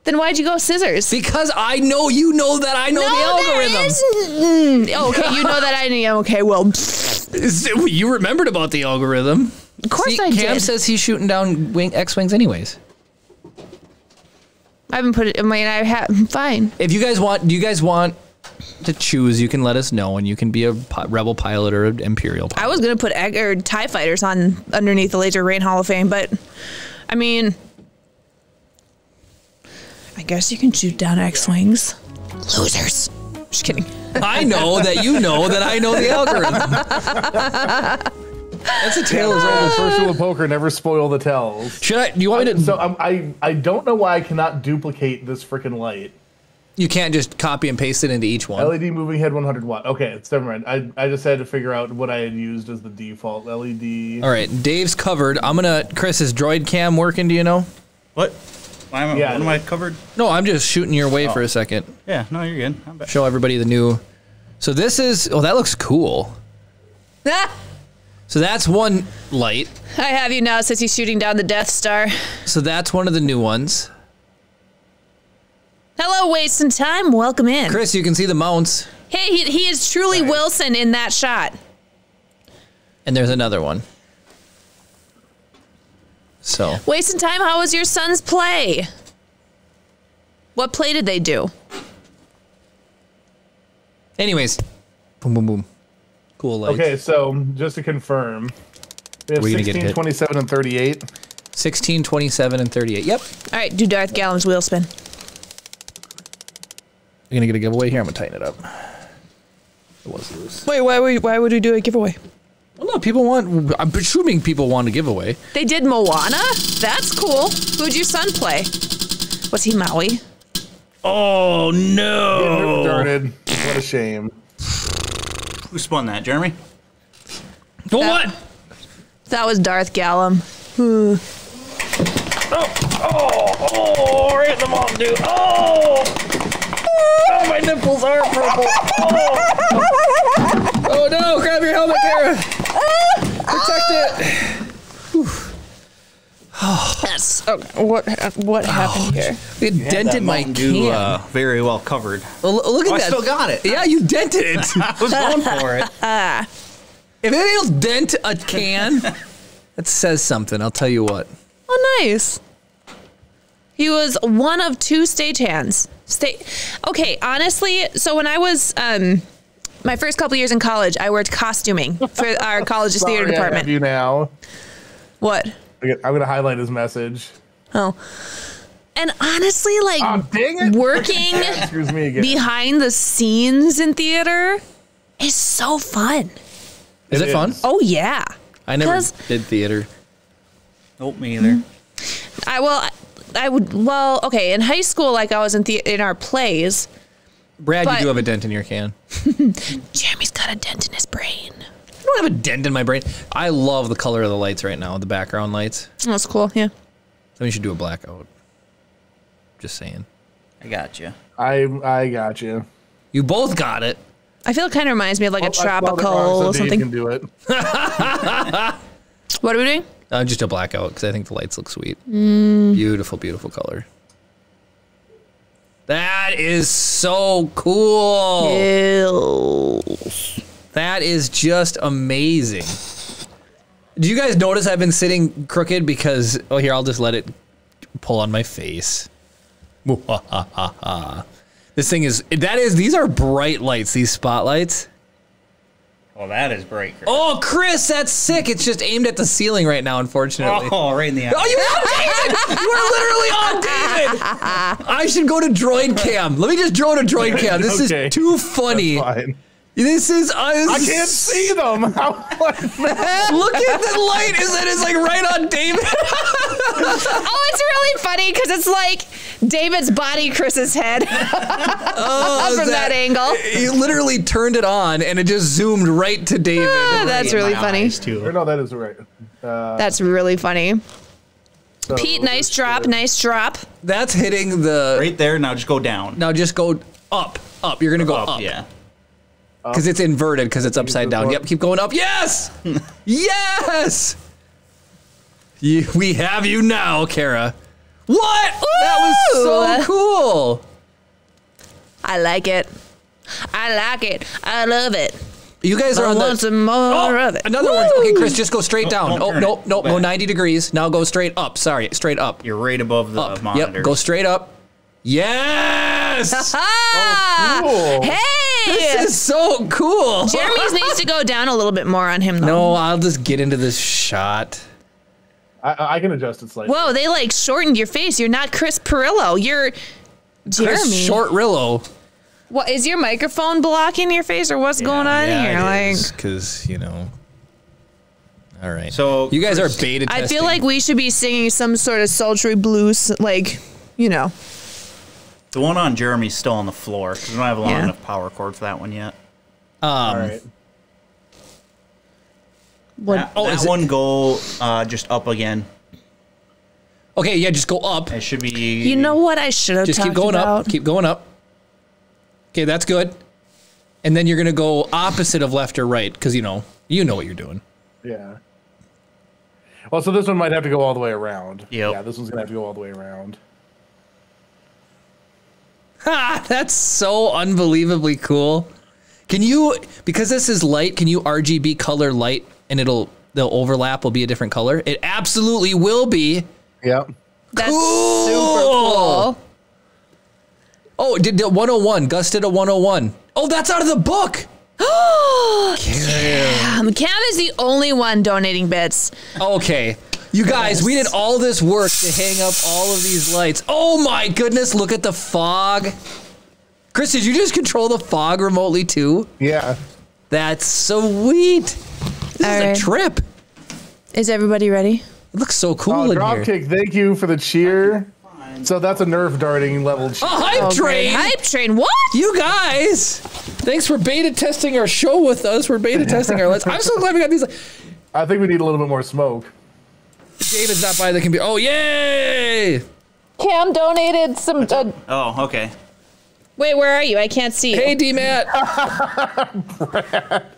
Then why'd you go scissors? Because I know you know that I know the algorithm. there is- mm, okay, you know that I know. Okay, well, You remembered about the algorithm. of course See, I Cam did. says he's shooting down wing X wings anyways. I haven't put it. I mean, I have. Fine. If you guys want, do you guys want to choose? You can let us know, and you can be a rebel pilot or an imperial pilot. I was gonna put egg or Tie Fighters on underneath the Laser Rain Hall of Fame, but I mean, I guess you can shoot down X wings. Losers. Just kidding. I know that you know that I know the algorithm. That's a tale as old. The first rule of poker: never spoil the tells. Should I? Do you want me to? So um, I I don't know why I cannot duplicate this freaking light. You can't just copy and paste it into each one. LED moving head 100 watt. Okay, it's never mind. I I just had to figure out what I had used as the default LED. All right, Dave's covered. I'm gonna. Chris, is Droid Cam working? Do you know? What? Why am I, Yeah. what am I covered? No, I'm just shooting your way for a second. Yeah, no, you're good. I'm back. Show everybody the new. So this is. Oh, that looks cool. Ah, So that's one light. I have you now since he's shooting down the Death Star. So that's one of the new ones. Hello, wasting time. Welcome in. Chris, you can see the mounts, Hey, he, he is truly Wilson in that shot. and there's another one. So Wasting time. How was your son's play? What play did they do? Anyways, boom, boom, boom. Cool lights. Okay, so just to confirm, we have We're gonna get 16, hit. 27, and 38. 16, 27, and 38. Yep. All right, do Darth Gallum's wheel spin. You're going to get a giveaway here. I'm going to tighten it up. It was loose. Wait, why would why would we do a giveaway? Well, no, people want, I'm assuming people want a giveaway. They did Moana. That's cool. Who'd your son play? Was he Maui? Oh, no. Started. What a shame. Who spun that, Jeremy? What? That was Darth Gallum. Hmm. Oh, oh, oh! right in the Mountain Dew. Oh! Oh, my nipples are purple. Oh, oh no, grab your helmet, Kara. Protect it. That's okay. What what happened here? It dented my Mountain Dew, can. uh, very well covered. Well, l- look at Oh, I that. still got it. Yeah, you dented it. I was going for it. if anything will dent a can, that says something. I'll tell you what. Oh, nice. He was one of two stagehands. Sta- okay, honestly, so when I was um, my first couple years in college, I worked costuming for our college's theater Sorry, I have department. you now. What? I'm going to highlight his message. Oh. And honestly, like Oh, working Excuse me again. behind the scenes in theater is so fun. Is it, It fun? is. Oh yeah. I never did theater. Nope, me either. I well I, I would well okay in high school like I was in the in our plays. Brad, But- you do have a dent in your can. Jeremy's got a dent in his brain. I don't have a dent in my brain. I love the color of the lights right now, the background lights. That's cool. Yeah. So we should do a blackout. Just saying. I got you. I I got you. You both got it. I feel it kind of reminds me of like a oh, I spelled it tropical wrong, so or something. You can do it. What are we doing? Uh, just a blackout because I think the lights look sweet. Beautiful, beautiful color. That is so cool. That is just amazing. Do you guys notice I've been sitting crooked because oh here I'll just let it pull on my face. this thing is that is these are bright lights these spotlights. Well, that is bright. Chris. Oh Chris, that's sick. It's just aimed at the ceiling right now. Unfortunately. Oh, right in the eye. Oh, you are on David! You are literally on David! I should go to Droid Cam. Let me just drone to Droid Cam. This Okay. is too funny. Fine. This is us. I can't see them. How, like, Look at the light. Is it? It's like right on David. Oh, it's really funny because it's like David's body, Chris's head Oh, from that, angle. He literally turned it on and it just zoomed right to David. Ah, that's really funny. eyes, too. no, that is right. That's really funny. So Pete, nice drop, nice drop. That's hitting the. Right there. Now just go down. Now just go up, up. You're gonna go up. Yeah. Because it's inverted because it's upside down. one? Yep, keep going up. Yes! yes! You, we have you now, Kara. What? That was so cool. I like it. I like it. I love it. You guys are I on want the. some more Oh, of it. another one. Okay, Chris, just go straight oh, down. don't Oh, turn no, it. no, Go go 90 degrees. Now go straight up. Sorry, straight up. You're right above the Up. monitors. Yep, go straight up. Yes! Ah! Cool. Hey! this is so cool. Jeremy's needs to go down a little bit more on him, though. No, I'll just get into this shot. I, I can adjust it slightly. Whoa, they like shortened your face. You're not Chris Perillo. You're Jeremy. Chris Short Rillo. What is your microphone blocking your face, or what's going on here? Like, because you know. All right. So you guys are beta testing. I feel like we should be singing some sort of sultry blues, like, you know. The one on Jeremy's still on the floor because we don't have a long Yeah. enough power cord for that one yet. All right. What? That, oh, that is it- one go uh, just up again. Okay, yeah, just go up. It should be. You know what I should have Just keep going about? up. Keep going up. Okay, that's good. And then you're gonna go opposite of left or right because you know you know what you're doing. Yeah. Well, so this one might have to go all the way around. Yep. Yeah, this one's gonna have to go all the way around. Ha! That's so unbelievably cool. Can you because this is light? Can you RGB color light and it'll the overlap will be a different color? It absolutely will be. Yep. That's Cool. super cool. Oh, did the 101? Gus did a 101. Oh, that's out of the book. Um, Cam is the only one donating bits. Okay. You guys, we did all this work to hang up all of these lights. Oh my goodness, look at the fog. Chris, did you just control the fog remotely too? Yeah. That's sweet. This All is right. a trip. Is everybody ready? It looks so cool Oh, in here. dropkick. Thank you for the cheer. So that's a nerf darting level. Cheer. Oh, hype Oh, great. train. Hype train. What? You guys, thanks for beta testing our show with us. We're beta testing our lights. I'm so glad we got these. I think we need a little bit more smoke. David's not by the computer. Oh, yay! Cam donated some. Uh, Oh, okay. wait, where are you? I can't see. you. Hey, D Matt.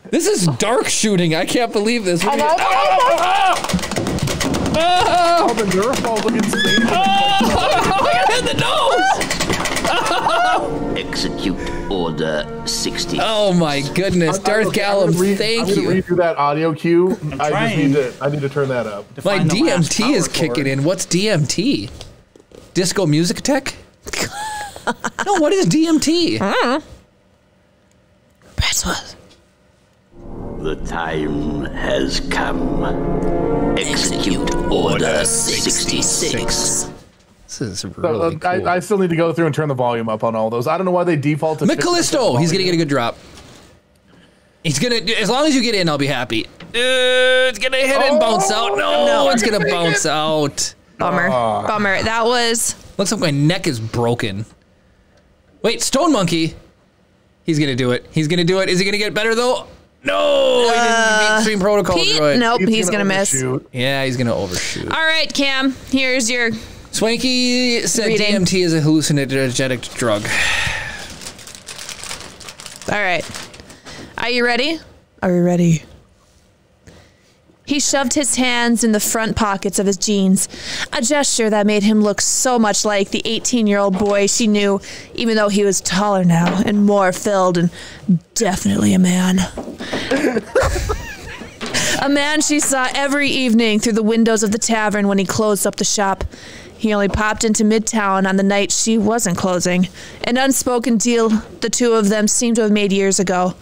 this is dark shooting. I can't believe this. Look at- Oh, the nerf ball looking space. in the nose. Execute Order 60. Oh my goodness, Darth Okay, I'm Gallum, gonna re- thank I'm gonna you. redo that audio cue. I just need to. I need to turn that up. My Find the last DMT is kicking in. What's DMT? Disco Music Tech? no, what is DMT? Hmm. Press what? The time has come. Execute Order 66. This is So, really uh, cool. I, I still need to go through and turn the volume up on all those. I don't know why they default to. 50% McCallisto, he's gonna get a good drop. He's gonna, as long as you get in, I'll be happy. Uh, it's gonna hit and bounce out. No, No. it's gonna bounce out. Bummer. Bummer. That was. Looks like my neck is broken. Wait, Stone Monkey. He's gonna do it. He's gonna do it. Is he gonna get better though? No, he didn't beat Extreme Protocol. Pete? droid. Nope, he's, gonna, miss. Yeah, he's gonna overshoot. All right, Cam. Here's your. Swanky said Reading. DMT is a hallucinogenic drug. All right. Are you ready? Are you ready? He shoved his hands in the front pockets of his jeans, a gesture that made him look so much like the 18 year old boy she knew, even though he was taller now and more filled and definitely a man. a man she saw every evening through the windows of the tavern when he closed up the shop. He only popped into Midtown on the night she wasn't closing. An unspoken deal the two of them seemed to have made years ago.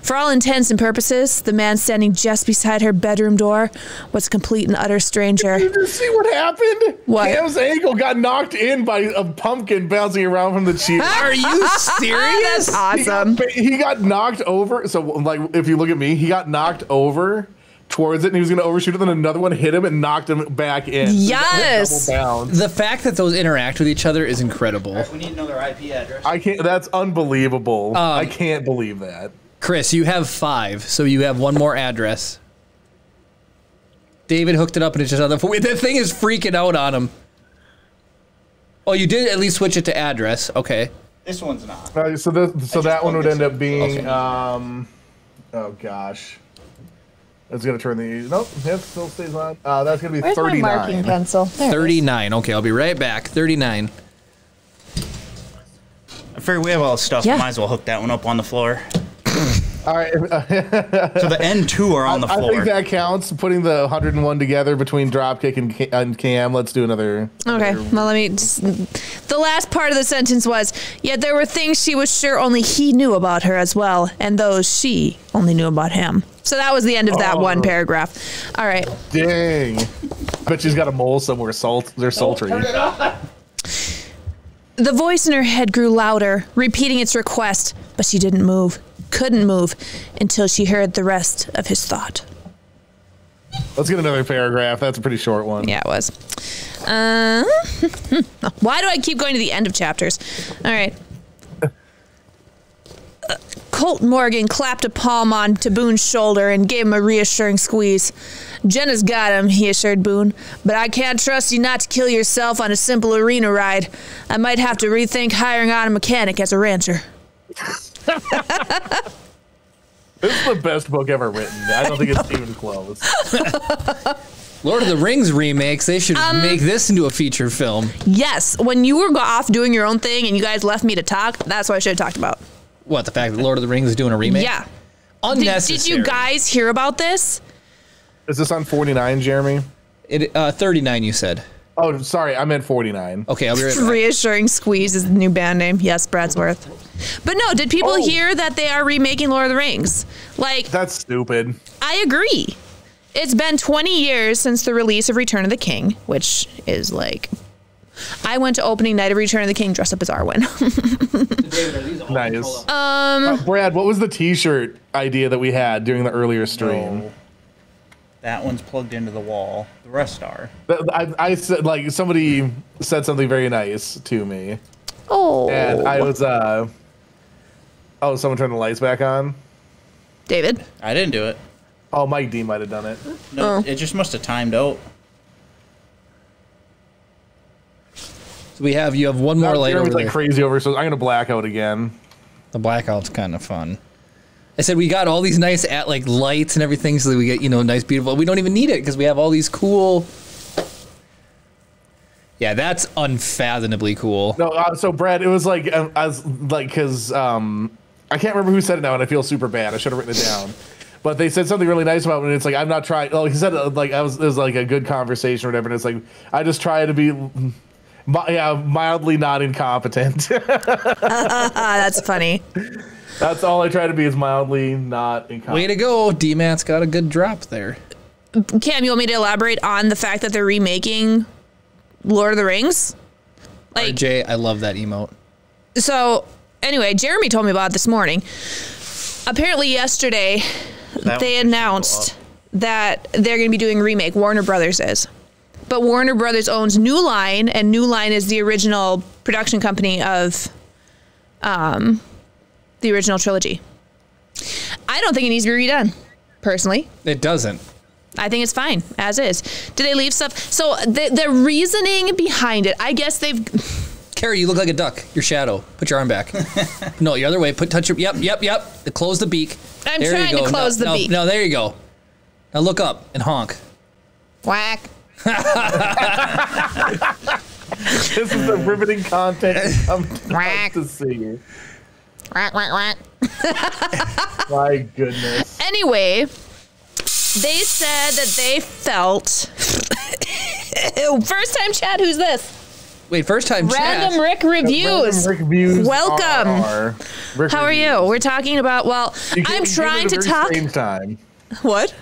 For all intents and purposes, the man standing just beside her bedroom door was a complete and utter stranger. Did you see what happened? What? Cam's ankle got knocked in by a pumpkin bouncing around from the cheer. Are you serious? That's awesome. But he got knocked over. So, like, if you look at me, he got knocked over towards it, and he was going to overshoot it. Then another one hit him and knocked him back in. So he got hit Yes. The fact that those interact with each other is incredible. We need another IP address. I can't. That's unbelievable. Um, I can't believe that. Chris, you have five, so you have one more address. David hooked it up and it's just on the phone. That thing is freaking out on him. Oh, you did at least switch it to address. Okay. This one's not. Uh, so, this, so that one would end up being. Okay. Um, oh gosh. It's gonna turn the nope. It still stays on. Uh, that's gonna be Where's my marking pencil? There 39. Okay, I'll be right back. 39. I figure we have all the stuff. Yeah. Might as well hook that one up on the floor. All right, So the end two are on the I floor. think that counts. Putting the 101 together between Dropkick and, and Cam. Let's do another. Okay, well, let me. The last part of the sentence was Yet there were things she was sure only he knew about her as well, and those she only knew about him. So that was the end of that one Oh. paragraph. All right. Dang. Bet she's got a mole somewhere. Salt. They're sultry. The voice in her head grew louder, repeating its request, but she didn't move, couldn't move, until she heard the rest of his thought. Let's get another paragraph. That's a pretty short one. Yeah, it was. Uh, why do I keep going to the end of chapters? All right. Uh, Colt Morgan clapped a palm on to Boone's shoulder and gave him a reassuring squeeze. Jenna's got him, he assured Boone, but I can't trust you not to kill yourself on a simple arena ride. I might have to rethink hiring on a mechanic as a rancher. This is the best book ever written. I don't think it's even close. Lord of the Rings remakes, they should Um, make this into a feature film. Yes, when you were go- off doing your own thing and you guys left me to talk, that's what I should have talked about. What, the fact that Lord of the Rings is doing a remake? Yeah. Did, Unnecessary. did you guys hear about this? Is this on 49, Jeremy? It, uh, 39, you said. Oh, sorry. I meant 49. Okay, I'll be right back. Reassuring Squeeze is the new band name. Yes, Bradsworth. But no, did people Oh. hear that they are remaking Lord of the Rings? Like, That's stupid. I agree. It's been 20 years since the release of Return of the King, which is like. I went to opening night of Return of the King dressed up as Arwen. Nice. Um, Brad, what was the T-shirt idea that we had during the earlier stream? No. That one's plugged into the wall. The rest are. Th- I, I said like somebody said something very nice to me, oh. and I was uh. Oh, someone turned the lights back on. David? I didn't do it. Oh, Mike D might have done it. No, Oh. it just must have timed out. So we have, you have one more Now, light over Jeremy's there. like crazy over, so I'm gonna blackout again. The blackout's kind of fun. I said we got all these nice at like lights and everything, so that we get you know nice, beautiful. We don't even need it because we have all these cool. Yeah, that's unfathomably cool. No, uh, so Brad, it was like um, I was like because um, I can't remember who said it now, and I feel super bad. I should have written it down. But they said something really nice about it. And it's like I'm not trying. Oh, he said uh, like I was. It was like a good conversation or whatever. And it's like I just try to be, yeah, mildly not incompetent. Ah, that's funny. That's all I try to be is mildly not in. Way to go, D-Mat's got a good drop there. Cam, you want me to elaborate on the fact that they're remaking Lord of the Rings? Like, Jay, I love that emote. so anyway, Jeremy told me about it this morning. Apparently, yesterday That they announced that they're going to be doing a remake. Warner Brothers is, but Warner Brothers owns New Line, and New Line is the original production company of, um, the original trilogy. I don't think it needs to be redone, personally. It doesn't. I think it's fine as is. Do they leave stuff? So the the reasoning behind it, I guess they've. Carrie, you look like a duck. Your shadow. Put your arm back. no, the other way. Put touch your. Yep, yep, yep. Close the beak. I'm There trying to close no, the no, beak. No, there you go. Now look up and honk. Whack. This is the riveting content I'm Whack. to see. Whack, whack, whack. My goodness. Anyway, they said that they felt. First time chat, who's this? Wait, first time Random chat. Rick reviews. Rick views Welcome. are- Rick How are reviews. you? We're talking about. Well, came- I'm trying to a very talk. Strange time. What?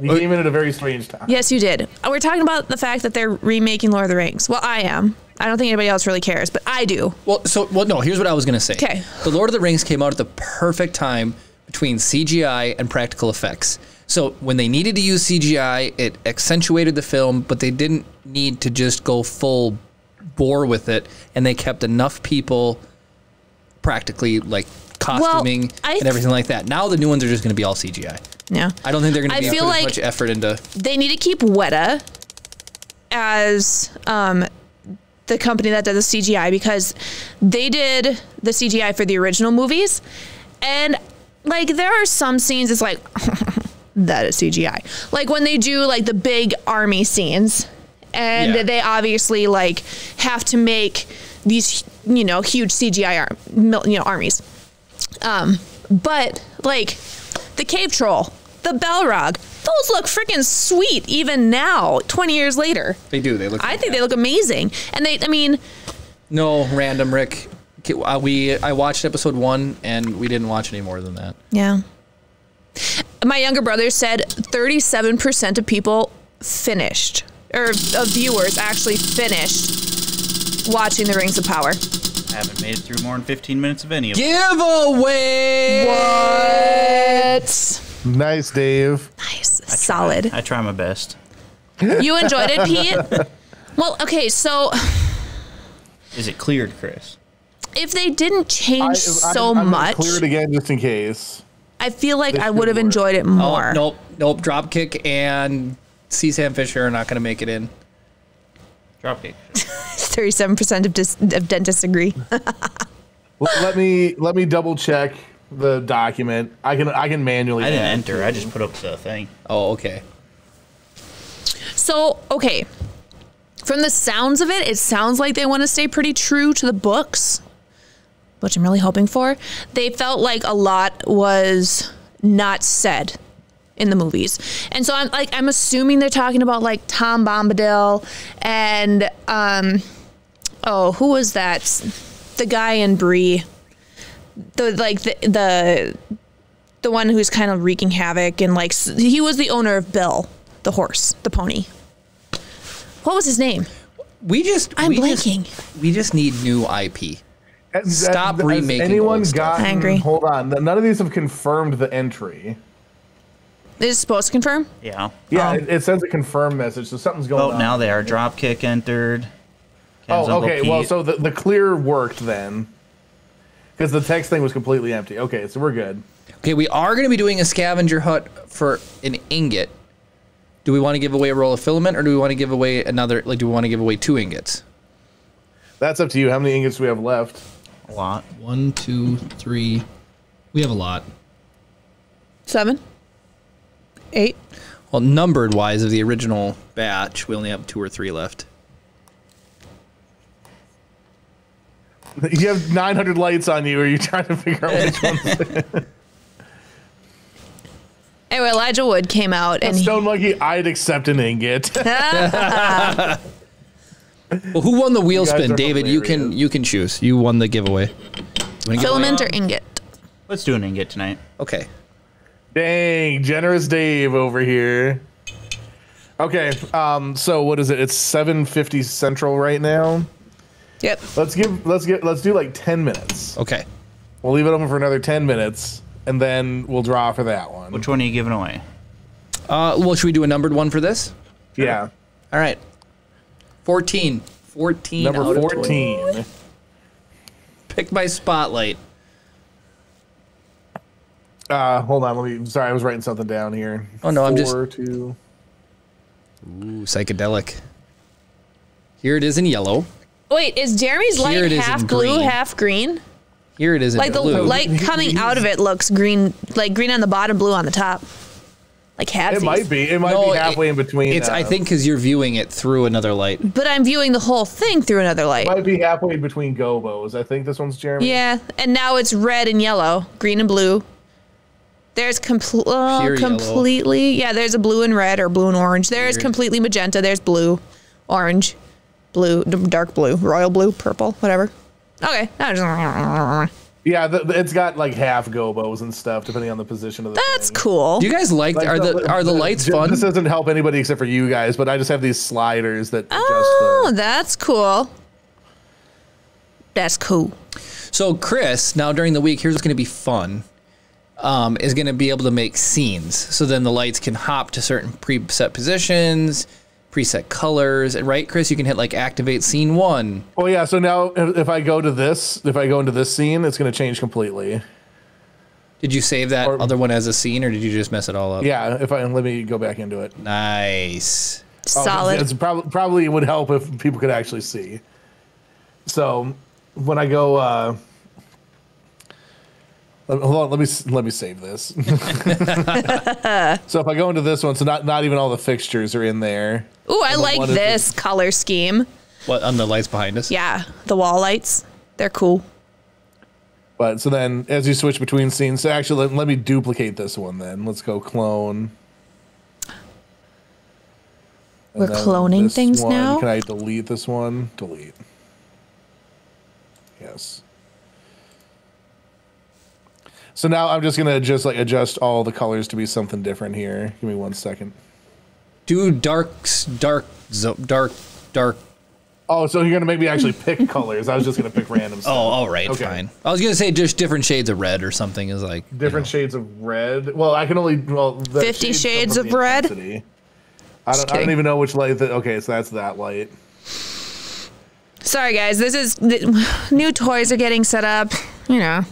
You came in at a very strange time. Yes, you did. We're talking about the fact that they're remaking Lord of the Rings. Well, I am. I don't think anybody else really cares, but I do. Well, so well, no. Here's what I was gonna say. Okay. The Lord of the Rings came out at the perfect time between CGI and practical effects. So when they needed to use CGI, it accentuated the film, but they didn't need to just go full bore with it, and they kept enough people practically like costuming I and everything like that. Now the new ones are just gonna be all CGI. Yeah. I don't think they're gonna I be feel put like- as much effort into. they need to keep Weta as um, the company that does the CGI because they did the CGI for the original movies, and like there are some scenes it's like that is CGI. Like when they do like the big army scenes, and Yeah. they obviously like have to make these you know huge CGI arm, you know armies. Um, but like the cave troll, the Balrog, those look freaking sweet even now, 20 years later. They do. They look. I think they look amazing. And they, I mean, No, random Rick. Uh, We I watched episode one and we didn't watch any more than that. yeah. My younger brother said 37% of people finished, or of viewers actually finished watching The Rings of Power. I haven't made it through more than 15 minutes of any of them. Giveaway. What? Nice, Dave. Nice. Solid. I try my best. You enjoyed it, Pete? Well, okay, so Is it cleared, Chris? if they didn't change so I'm gonna much, Clear it again just in case. I feel like This I would have work. enjoyed it Oh, more. nope, nope. Dropkick and C. Sam Fisher are not going to make it in. Dropkick. 37% of, dis- of dentists agree. Let, let me let me double check the document. I can I can manually. I didn't add enter. I just put up the thing. Oh, okay. so, okay. From the sounds of it, it sounds like they want to stay pretty true to the books, which I'm really hoping for. They felt like a lot was not said in the movies. And so I'm like I'm assuming they're talking about like Tom Bombadil and um oh, who was that? The guy in Bree. The like the the the one who's kind of wreaking havoc and like he was the owner of Bill, the horse, the pony. What was his name? We just. I'm we just- blanking. we just need new IP. Has- Stop has remaking Anyone old stuff. gotten? I agree. Hold on. None of these have confirmed the entry. Is it supposed to confirm? Yeah. Yeah, Oh. it, it sends a confirm message, so something's going Oh, on. now they are. Dropkick entered. Oh, Ken's Oh, okay. Well, so the, the clear worked then, because the text thing was completely empty. Okay, so we're good. Okay, we are going to be doing a scavenger hunt for an ingot. Do we want to give away a roll of filament, or do we want to give away another? Like, do we want to give away two ingots? That's up to you. How many ingots do we have left? a lot. One, two, three. We have a lot. Seven? Eight? Well, numbered wise of the original batch, we only have two or three left. You have 900 lights on you. Are you trying to figure out which ones? Anyway, Elijah Wood came out and he, Stone Monkey, I'd accept an ingot. Well, who won the wheel guys spin, are David? You can you can choose. You won the giveaway. You wanna give filament or ingot. Let's do an ingot tonight. Okay. Dang, generous Dave over here. Okay, um, so what is it? It's 7:50 Central right now. Yep. Let's give let's get let's do like 10 minutes. Okay. We'll leave it open for another 10 minutes, and then we'll draw for that one. Which one are you giving away? Uh, well, should we do a numbered one for this? Yeah, All right. 14. 14. number out of 20. 14. Pick my spotlight. Uh, hold on, let me. Sorry, I was writing something down here. Oh, no, I'm just- Four, two. Ooh, psychedelic. Here it is in yellow. Wait, is Jeremy's Here light it is half in blue, green. half green? Here it is in Like the blue. light coming out of it looks green, like green on the bottom, blue on the top. Like half. It might be. It might No, be halfway it- in between. It's I uh, think because you're viewing it through another light. But I'm viewing the whole thing through another light. might be halfway between gobos. I think this one's Jeremy. Yeah, and now it's red and yellow, green and blue. There's compl- oh, Pure yellow. completely. Yeah, there's a blue and red or blue and orange. There is Weird. completely magenta. There's blue, orange, blue, d- dark blue, royal blue, purple, whatever. Okay. Yeah, the, the- it's got like half gobos and stuff depending on the position of the. That's thing. cool. Do you guys like, Like, are the are the lights fun? This doesn't help anybody except for you guys, but I just have these sliders that Oh, adjust that's cool. That's cool. So Chris, now during the week, here's what's going to be fun. Um, is going to be able to make scenes. So then the lights can hop to certain preset positions, preset colors, and right, Chris, you can hit like activate scene one. the. Oh yeah, so now if, if I go to this, if I go into this scene, it's going to change completely. Did you save that Or- other one as a scene, or did you just mess it all up? Yeah, if I let me go back into it. Nice. Oh, Solid. It's probably probably would help if people could actually see. So when I go, uh, let- hold on, let me let me save this. so if I go into this one, so not not even all the fixtures are in there. Ooh, I like one is- this color scheme. What on the lights behind us? Yeah, the wall lights. They're cool. But so then as you switch between scenes, so actually let, let me duplicate this one then. Let's go clone. And We're cloning things one, now? Can I delete this one? Delete. Yes. So now I'm just gonna just like adjust all the colors to be something different here. Give me one second. Do dark, s- dark, zo- dark, dark. Oh, so you're gonna make me actually pick colors? I was just gonna pick random. Oh, Stuff. all right, Okay. fine. I was gonna say just different shades of red or something. Is like you different know. shades of red. Well, I can only well the 50 come shades of red? intensity. I don't, I don't even know which light. That, okay, so that's that light. Sorry, guys. This is the, new toys are getting set up. You know,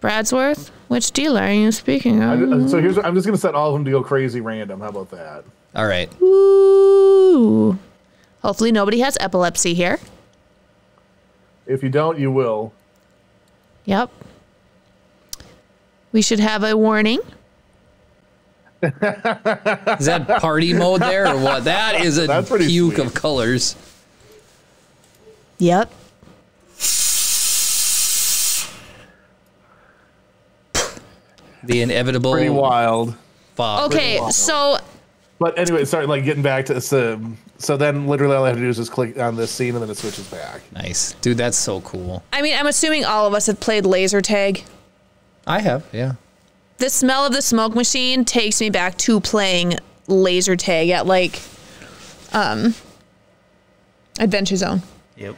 Bradsworth. Which dealer are you speaking I, of? Uh, so here's I'm just gonna set all of them to go crazy random. How about that? All right. Ooh. Hopefully, nobody has epilepsy here. If you don't, you will. Yep. We should have a warning. Is that party mode there or what? That is a puke sweet. of colors. Yep. The inevitable Pretty wild. fog. Okay, wild. so But anyway, sorry. Like getting back to so so then literally all I have to do is just click on this scene and then it switches back. Nice, dude. That's so cool. I mean, I'm assuming all of us have played laser tag. I have, yeah. The smell of the smoke machine takes me back to playing laser tag at like um Adventure Zone. Yep.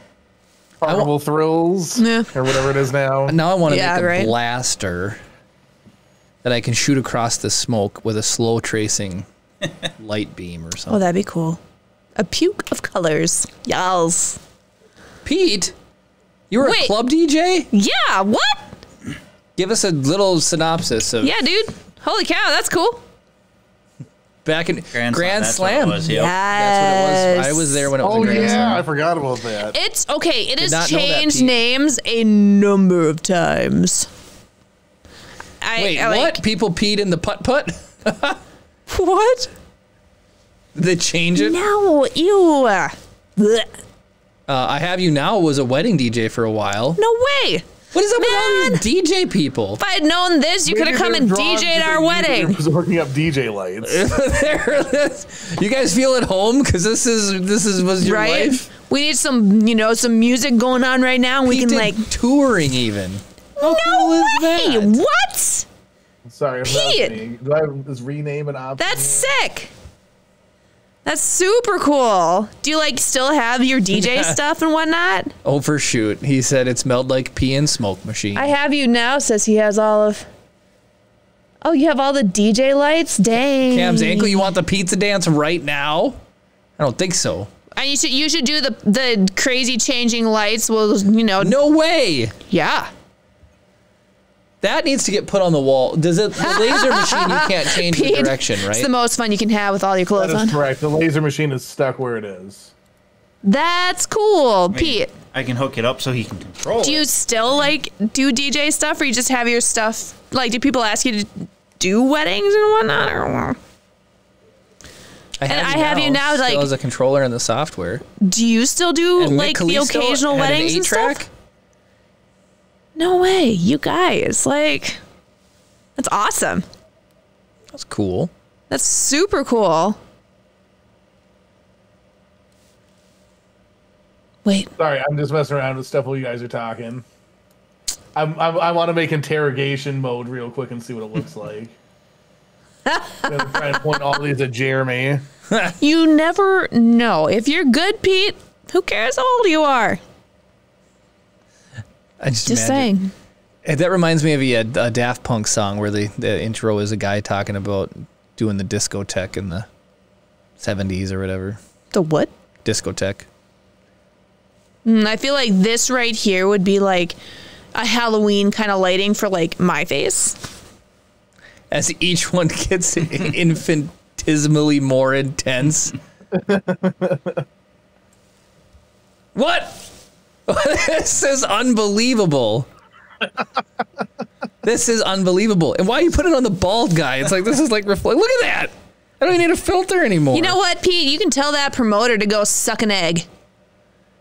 Carnival thrills Yeah. or whatever it is now. Now I want to Yeah, make a right. blaster that I can shoot across the smoke with a slow tracing light beam or something. Oh, that'd be cool. A puke of colors. Yals. Pete, you were a club DJ? Yeah, what? Give us a little synopsis of Yeah, dude. Holy cow, that's cool. back in Grand, Grand, Slam. That's what it Slam. was, yep. That's what it was. I was there when it was Oh a Grand yeah, Slam. I forgot about that. It's okay. It has not that, changed names a number of times. I, Wait, I what? like- People peed in the putt putt? What? Did they change it? No, ew. Blech. Uh, I have you now was a wedding DJ for a while. No way. What is up with all these DJ people? If I had known this, you could have come and DJ at our wedding. Was hooking up DJ lights. you guys feel at home because this is this is was your Right? life. We need some, you know, some music going on right now. We Pete can like. touring even. How cool is that? what? Sorry, if Pete! that's me. Do I have this rename an option? That's here? sick. That's super cool. Do you like still have your DJ stuff and whatnot? Oh, Overshoot. He said it smelled like pee and smoke machine. I have you now. Says he has all of. Oh, you have all the DJ lights. Dang. Cam's ankle. You want the pizza dance right now? I don't think so. And you should you should do the the crazy changing lights. Well, you know. No way. Yeah. That needs to get put on the wall. Does it? The laser machine. You can't change the Pete, direction, It's right? the most fun you can have with all your clothes is on. correct. The laser machine is stuck where it is. That's cool, Pete. I can hook it up so he can control Do you it. still like do DJ stuff, or you just have your stuff? Like, do people ask you to do weddings and whatnot? Or I and I have you now, still like- as a controller in the software. do you still do And like the occasional had an weddings and stuff? No way, you guys! Like, that's awesome. That's cool. That's super cool. Wait. Sorry, I'm just messing around with stuff while you guys are talking. I'm, I'm, I want to make interrogation mode real quick and see what it looks like. I'm trying to point all these at Jeremy. You never know. If you're good, Pete, who cares how old you are? I just, Just imagine- saying. That reminds me of a, a Daft Punk song where the, the intro is a guy talking about doing the discotheque in the 70s or whatever. The what? Discotheque. Mm, I feel like this right here would be like a Halloween kind of lighting for like my face. As each one gets infinitesimally more intense. what? this is unbelievable. this is unbelievable. And why you put it on the bald guy? It's like this is like reflect. Look at that. I don't even need a filter anymore. You know what, Pete? You can tell that promoter to go suck an egg.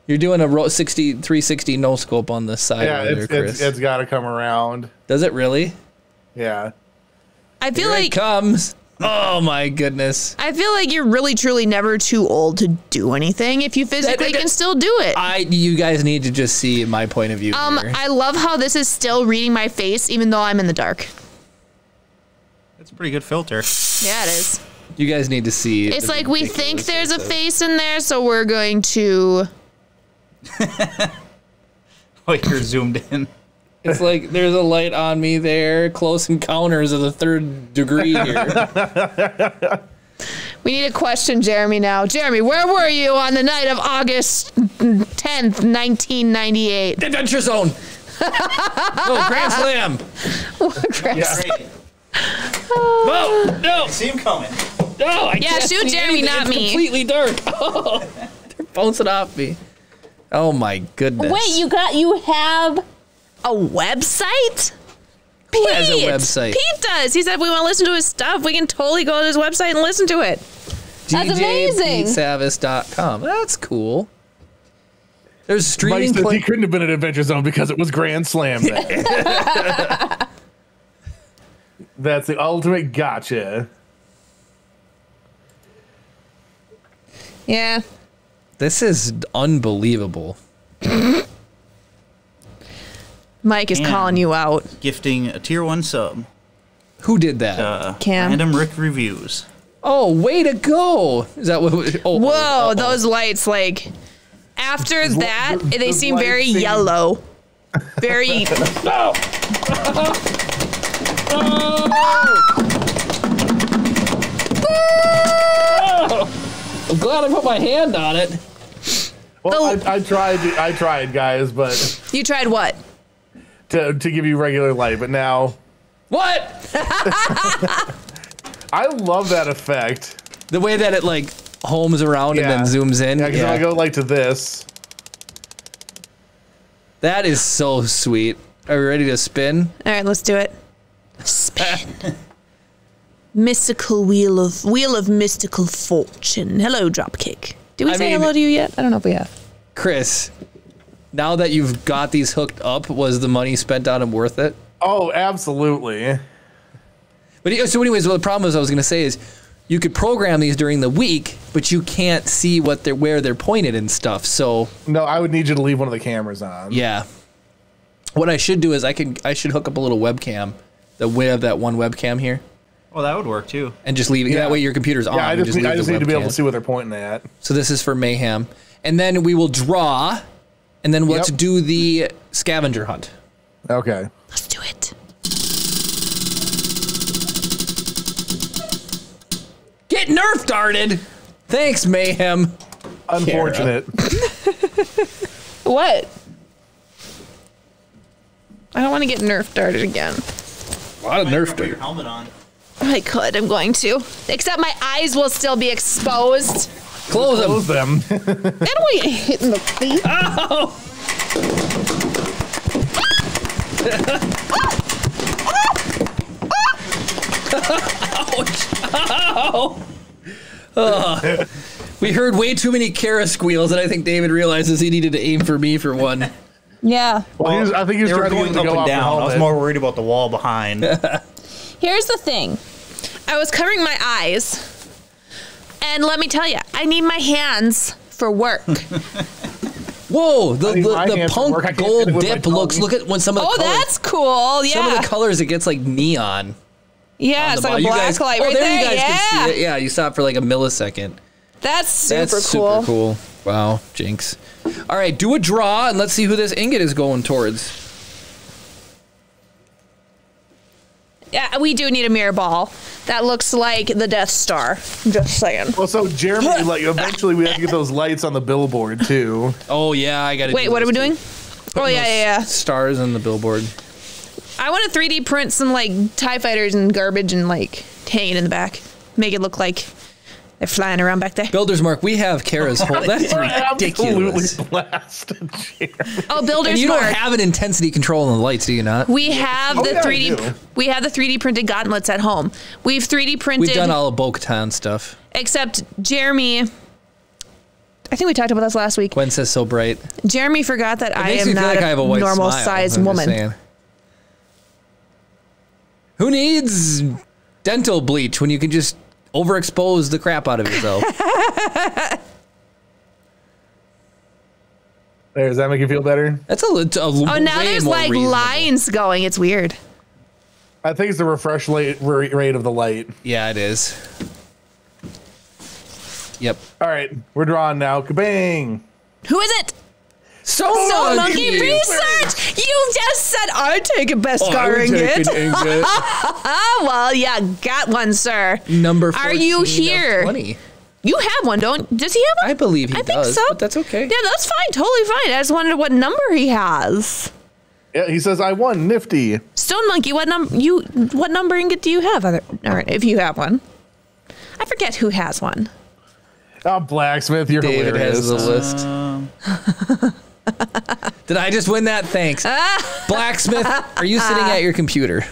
You're doing a ro- 60 360 no scope on the side Yeah, over there, it's, Chris. it's, it's got to come around. Does it really? Yeah. I feel Here it comes. Oh my goodness. I feel like you're really truly never too old to do anything if you physically that- can still do it. I you guys need to just see my point of view. Um, here. I love how this is still reading my face even though I'm in the dark. That's a pretty good filter. Yeah, it is. you guys need to see. It's like we think ridiculous there's a face face in there, so we're going to. Oh, you're zoomed in. It's like there's a light on me there. Close encounters of the third degree here. We need to question Jeremy now. Jeremy, where were you on the night of August 10th, 1998? Adventure Zone. oh, Grand Slam. Whoa, oh. Oh, no, See him coming. no, I Yeah, can't shoot see Jeremy, anything. not it's me. Completely dark. Oh, they're bouncing off me. Oh my goodness. Wait, you got you have a website? Pete has a website? Pete does. He said if we want to listen to his stuff, we can totally go to his website and listen to it. That's amazing. DJPeteSavis.com. That's cool. There's Mike streaming. says pla- he couldn't have been at Adventure Zone because it was Grand Slam Day. That's the ultimate gotcha. Yeah. this is unbelievable. Mike is And- calling you out. Gifting a tier one sub. Who did that? Uh, Cam. Random Rick reviews. oh, way to go! Is that what? Oh, Whoa, oh, oh. those lights like after that, the- they the seem very lights seem- yellow. Very I'm glad I put my hand on it. Well, Oh. I, I tried, I tried, guys, but You tried what? To, to give you regular light. But now, What? I love that effect. The way that it like homes around and then zooms in. Yeah, because Yeah. I go like to this. that is so sweet. Are we ready to spin? All right, let's do it. Spin. mystical wheel of wheel of mystical fortune. Hello, Dropkick. Did we I say mean- hello to you yet? I don't know if we have. Chris, now that you've got these hooked up, was the money spent on them worth it? Oh, absolutely. But yeah, so, anyways, well, the problem is I was going to say is you could program these during the week, but you can't see what they're where they're pointed and stuff. So No, I would need you to leave one of the cameras on. yeah, what I should do is I could I should hook up a little webcam, the we have that one webcam here, Oh, that would work too. and just leave it. Yeah. That way your computer's on. Yeah, I You just, need, I just need to be able to see what they're pointing at. So this is for mayhem, and then we will draw, and then let's Yep. do the scavenger hunt. Okay. Let's do it. Get nerf darted. Thanks, mayhem. Unfortunate. What? I don't want to get nerf darted again. A lot of nerf Put your dart. helmet on. I could. I'm going to. Except my eyes will still be exposed. Close them. Close them. And we hit in the feet. Oh! We heard way too many Kara squeals, and I think David realizes he needed to aim for me for one. Yeah. Well, he was, I think he was They trying to going get up to go and down. I was more worried about the wall behind. Here's the thing. I was covering my eyes, and let me tell you, I need my hands for work. Whoa, the, I need my the, the punk work. I can't hit gold it with my dip looks. Look at when some of the Oh, colors, that's cool. Yeah, some of the colors it gets like neon. Yeah, it's like a bottom. You black guys- light oh, right there. there. You guys yeah. can see it. Yeah, you saw it for like a millisecond. That's super That's cool. super cool. Wow, Jinx. All right, do a draw and let's see who this ingot is going towards. Yeah, we do need a mirror ball. That looks like the Death Star. I'm just saying. Well, so Jeremy, like eventually we have to get those lights on the billboard too. Oh yeah, I got to. Wait, what are we doing? Oh yeah, yeah, yeah. Stars on the billboard. I want to 3D print some like Tie Fighters and garbage and like hang it in the back, make it look like they're flying around back there. Builder's mark. We have Kara's whole. That's ridiculous. Absolutely blasted. Jeremy. Oh, And Builder's you Mark. don't have an intensity control on the lights, do you not? we have Oh, the yeah, I 3D. do. We have the 3D printed gauntlets at home. We've 3D printed. We've done all of Bo-Katan stuff. except Jeremy. I think we talked about this last week. Gwen says so bright. It Jeremy forgot that I makes am me feel not like a I have a white normal smile. sized I'm just woman. saying. Who needs dental bleach when you can just overexpose the crap out of yourself? There, does that make you feel better? That's a, it's a Oh, now there's like lines going. It's weird. I think it's the refresh rate, rate of the light. Yeah, it is. Yep. All right, we're drawing now. Kabang! Who is it? So, Stone Monkey Research. You just said I take a Beskar ingot. Ah, well, yeah, got one, sir. Number. Are you here? 20. You have one, don't? Does he have one? I believe he I think so. but that's okay. Yeah, that's fine. Totally fine. I just wondered what number he has. Yeah, he says I won. Nifty. Stone Monkey, what number you? What number ingot do you have? Other, all right, if you have one. I forget who has one. Oh, blacksmith, you're David hilarious. has the list. Um, Did I just win that? Thanks. Blacksmith, are you sitting at your computer?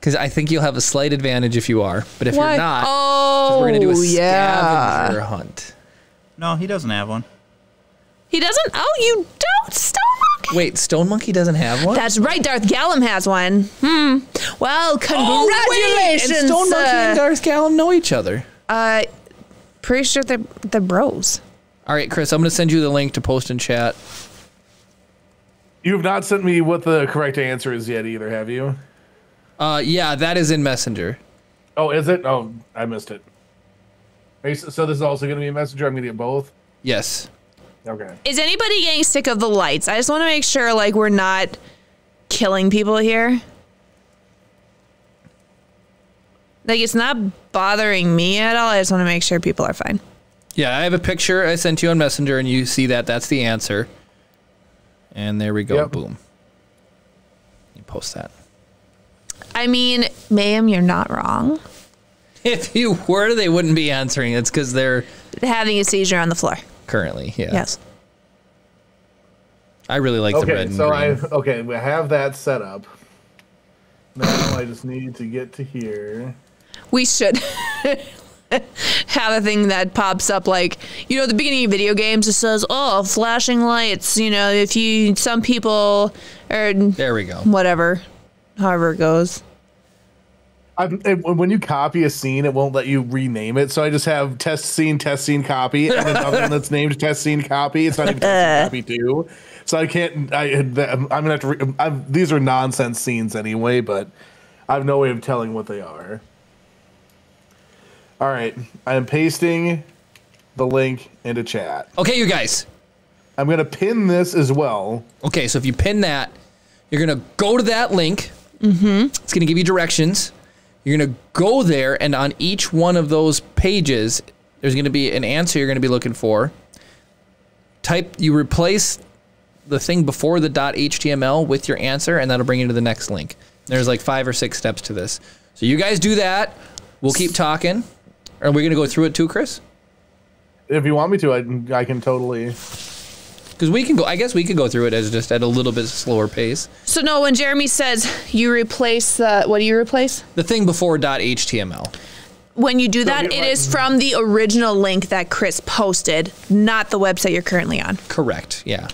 Because I think you'll have a slight advantage if you are. But if What? you're not, Oh, we're going to do a yeah. scavenger hunt. no, he doesn't have one. He doesn't. Oh, you don't, Stone Monkey. Wait, Stone Monkey doesn't have one? That's right. Darth Gallum has one. Hmm. Well, Oh, wait, congratulations. And Stone Monkey and Darth Gallum know each other. uh, pretty sure they're they're bros. All right, Chris, I'm going to send you the link to post in chat. You have not sent me what the correct answer is yet either, have you? Uh, yeah, that is in Messenger. Oh, is it? Oh, I missed it. So this is also going to be a messenger. I'm going to get both. Yes. Okay. Is anybody getting sick of the lights? I just want to make sure like we're not killing people here. Like it's not bothering me at all. I just want to make sure people are fine. Yeah, I have a picture I sent you on Messenger, and you see that. That's the answer. And there we go. Yep. Boom. You post that. I mean, ma'am, you're not wrong. If you were, they wouldn't be answering. It's because they're Having a seizure on the floor. currently. Yeah. Yes. I really like the red Okay, and so green. I okay, we have that set up. Now I just need to get to here. We should have a thing that pops up like, you know, at the beginning of video games, it says, oh, flashing lights. You know, if you, some people, or there we go. whatever, however it goes. I'm, it, when you copy a scene, it won't let you rename it. So I just have test scene, test scene, copy, and another one that's named test scene, copy. It's not even test scene, copy two. So I can't. I I'm gonna have to. Re, I'm, these are nonsense scenes anyway, but I have no way of telling what they are. All right, I am pasting the link into chat. Okay, you guys. I'm gonna pin this as well. Okay, so if you pin that, you're gonna go to that link. Mm-hmm. It's gonna give you directions. You're gonna go there, and on each one of those pages, there's gonna be an answer you're gonna be looking for. Type. You replace the thing before the .html with your answer, and that'll bring you to the next link. There's like five or six steps to this. So you guys do that. We'll keep talking. Are we gonna go through it too, Chris? If you want me to, I, can- I can totally. Because we can go. I guess we could go through it as just at a little bit slower pace. So no, when Jeremy says you replace the, what do you replace? The thing before .html. When you do that, get it right- is from the original link that Chris posted, not the website you're currently on. Correct. Yeah.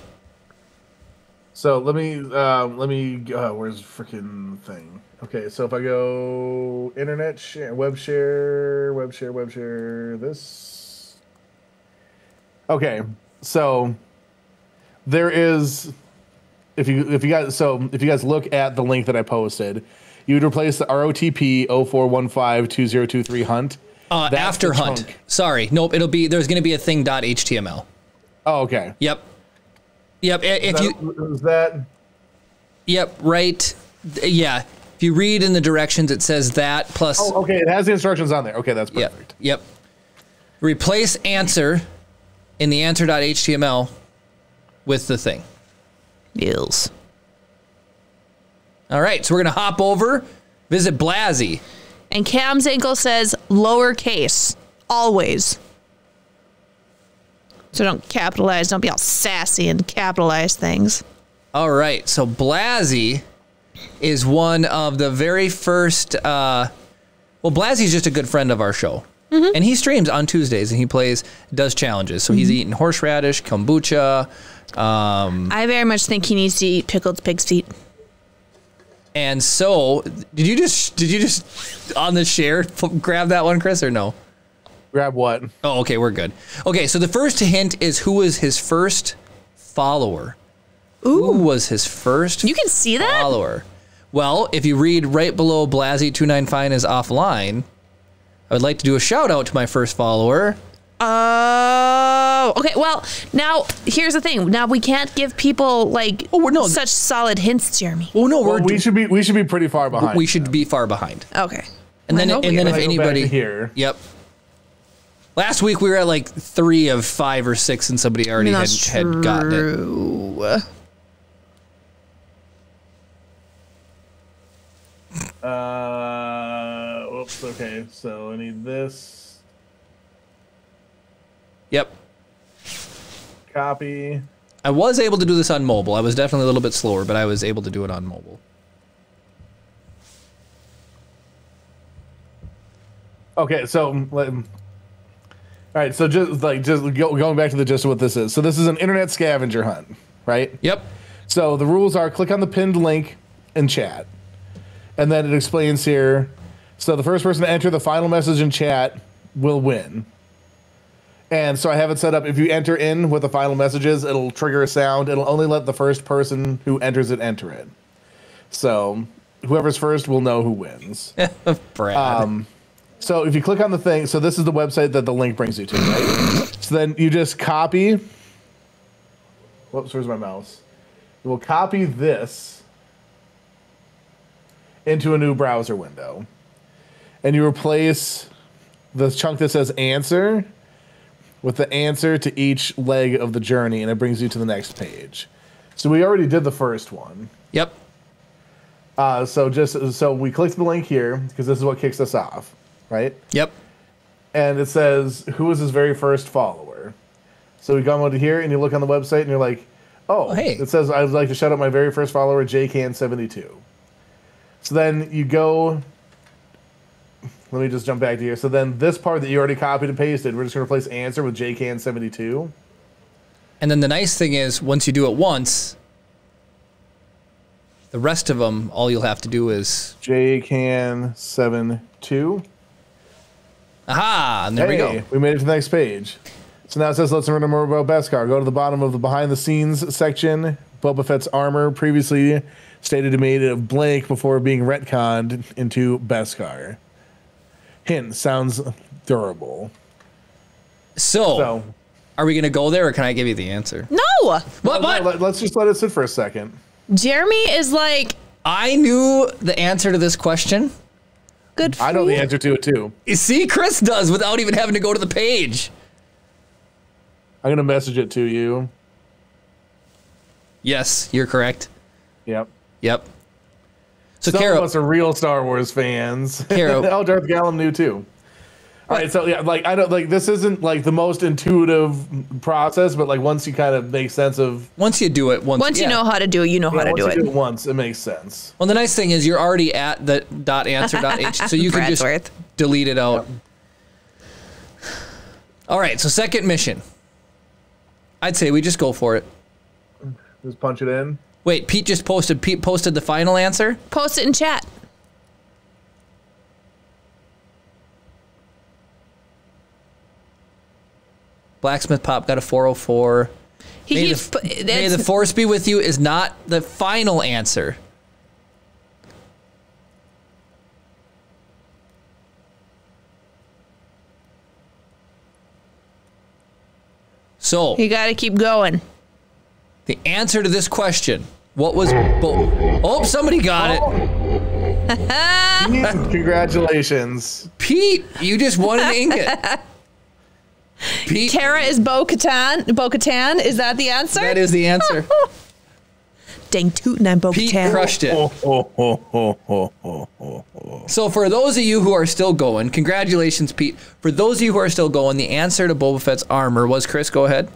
So let me um, let me uh, where's the freaking thing? Okay, so if I go internet share, web share, web share, web share, this. Okay, so there is if you if you guys so if you guys look at the link that I posted, you would replace the ROTP 04152023 hunt. Uh, after hunt. chunk. Sorry. Nope. It'll be there's going to be a thing dot .html. Oh, okay. Yep. Yep. If Is you that- is that yep right yeah. If you read in the directions, it says that plus Oh, okay. It has the instructions on there. Okay, that's Yep. perfect. Yep. Replace answer in the answer.html with the thing. Yes. All right, so we're going to hop over, visit Blasey. And Cam's ankle says lowercase, always. So don't capitalize, don't be all sassy and capitalize things. All right, so Blasey is one of the very first. Uh, well, Blasey's just a good friend of our show. Mm-hmm. And he streams on Tuesdays and he plays, does challenges. So he's mm-hmm. eating horseradish, kombucha, um, I very much think he needs to eat pickled pig's feet. And so, did you just did you just on the share f- grab that one, Chris, or no? Grab what? Oh, okay, we're good. Okay, so the first hint is who was his first follower. Who was his first You can see that? follower? Well, if you read right below Blasey two is offline, I would like to do a shout out to my first follower. Oh, okay. Well, now here's the thing. Now we can't give people like Oh, we're- no. such solid hints, Jeremy. Oh no, Well, we're we should be we should be pretty far behind. we should be far behind. Okay. And then and then if When I go back anybody here. Yep. Last week we were at like three of five or six, and somebody already had, had gotten it. Uh, whoops. Okay, so I need this Yep. copy. I was able to do this on mobile. I was definitely a little bit slower, but I was able to do it on mobile. Okay, so let, all right, so just like just go, going back to the gist of what this is. So this is an internet scavenger hunt, right? Yep. So the rules are click on the pinned link in chat. And then it explains here. So the first person to enter the final message in chat will win. And so I have it set up if you enter in with the final messages, it'll trigger a sound. It'll only let the first person who enters it enter it. So whoever's first will know who wins. Brad. Um, so if you click on the thing, so this is the website that the link brings you to, right? so then you just copy. Whoops, where's my mouse? You will copy this into a new browser window. And you replace the chunk that says answer with the answer to each leg of the journey, and it brings you to the next page. So we already did the first one. yep. Uh, so just so we clicked the link here because this is what kicks us off, right? Yep. And it says who was his very first follower. So we come over to here and you look on the website and you're like, oh, Oh, hey. it says I would like to shout out my very first follower, JCan72. So then you go. Let me just jump back to here. So then this part that you already copied and pasted, we're just going to replace answer with JCan72. And then the nice thing is, once you do it once, the rest of them, all you'll have to do is, JCan72. aha, and there we Hey, go. we made it to the next page. So now it says, let's learn more about Beskar. Go to the bottom of the behind the scenes section. Boba Fett's armor previously stated to be made of blank before being retconned into Beskar. Hint sounds durable. So, So are we going to go there, or can I give you the answer? No. What? What? let, us just let it sit for a second. Jeremy is like I knew the answer to this question. good for I know the answer to it too. You see, Chris does without even having to go to the page. I'm gonna message it to you. Yes, you're correct. Yep. Yep. So, Some Carol, of us are real Star Wars fans. Caro. oh, Darth Gallum knew too. All right, so yeah, like I don't like this isn't like the most intuitive process, but like once you kind of make sense of once you do it, once, Once you know how to do it, you know how Yeah, to once do you it. do it once, it makes sense. Well, the nice thing is you're already at the dot answer dot h, so you can just Bradsworth. delete it out. All right, so second mission. I'd say we just go for it. Just punch it in. Wait, Pete just posted. Pete posted the final answer. Post it in chat. Blacksmith Pop got a 404. He May keeps. the, may the force be with you is not the final answer. So, you got to keep going. The answer to this question, what was Bo- Oh, somebody got it. Congratulations. Pete, you just won an ingot. Pete, Kara is Bo Katan. Bo Katan. Is that the answer? that is the answer. Dang tootin' I'm Bo Pete Katan. crushed it. So for those of you who are still going, congratulations, Pete. For those of you who are still going, the answer to Boba Fett's armor was Chris. Go ahead.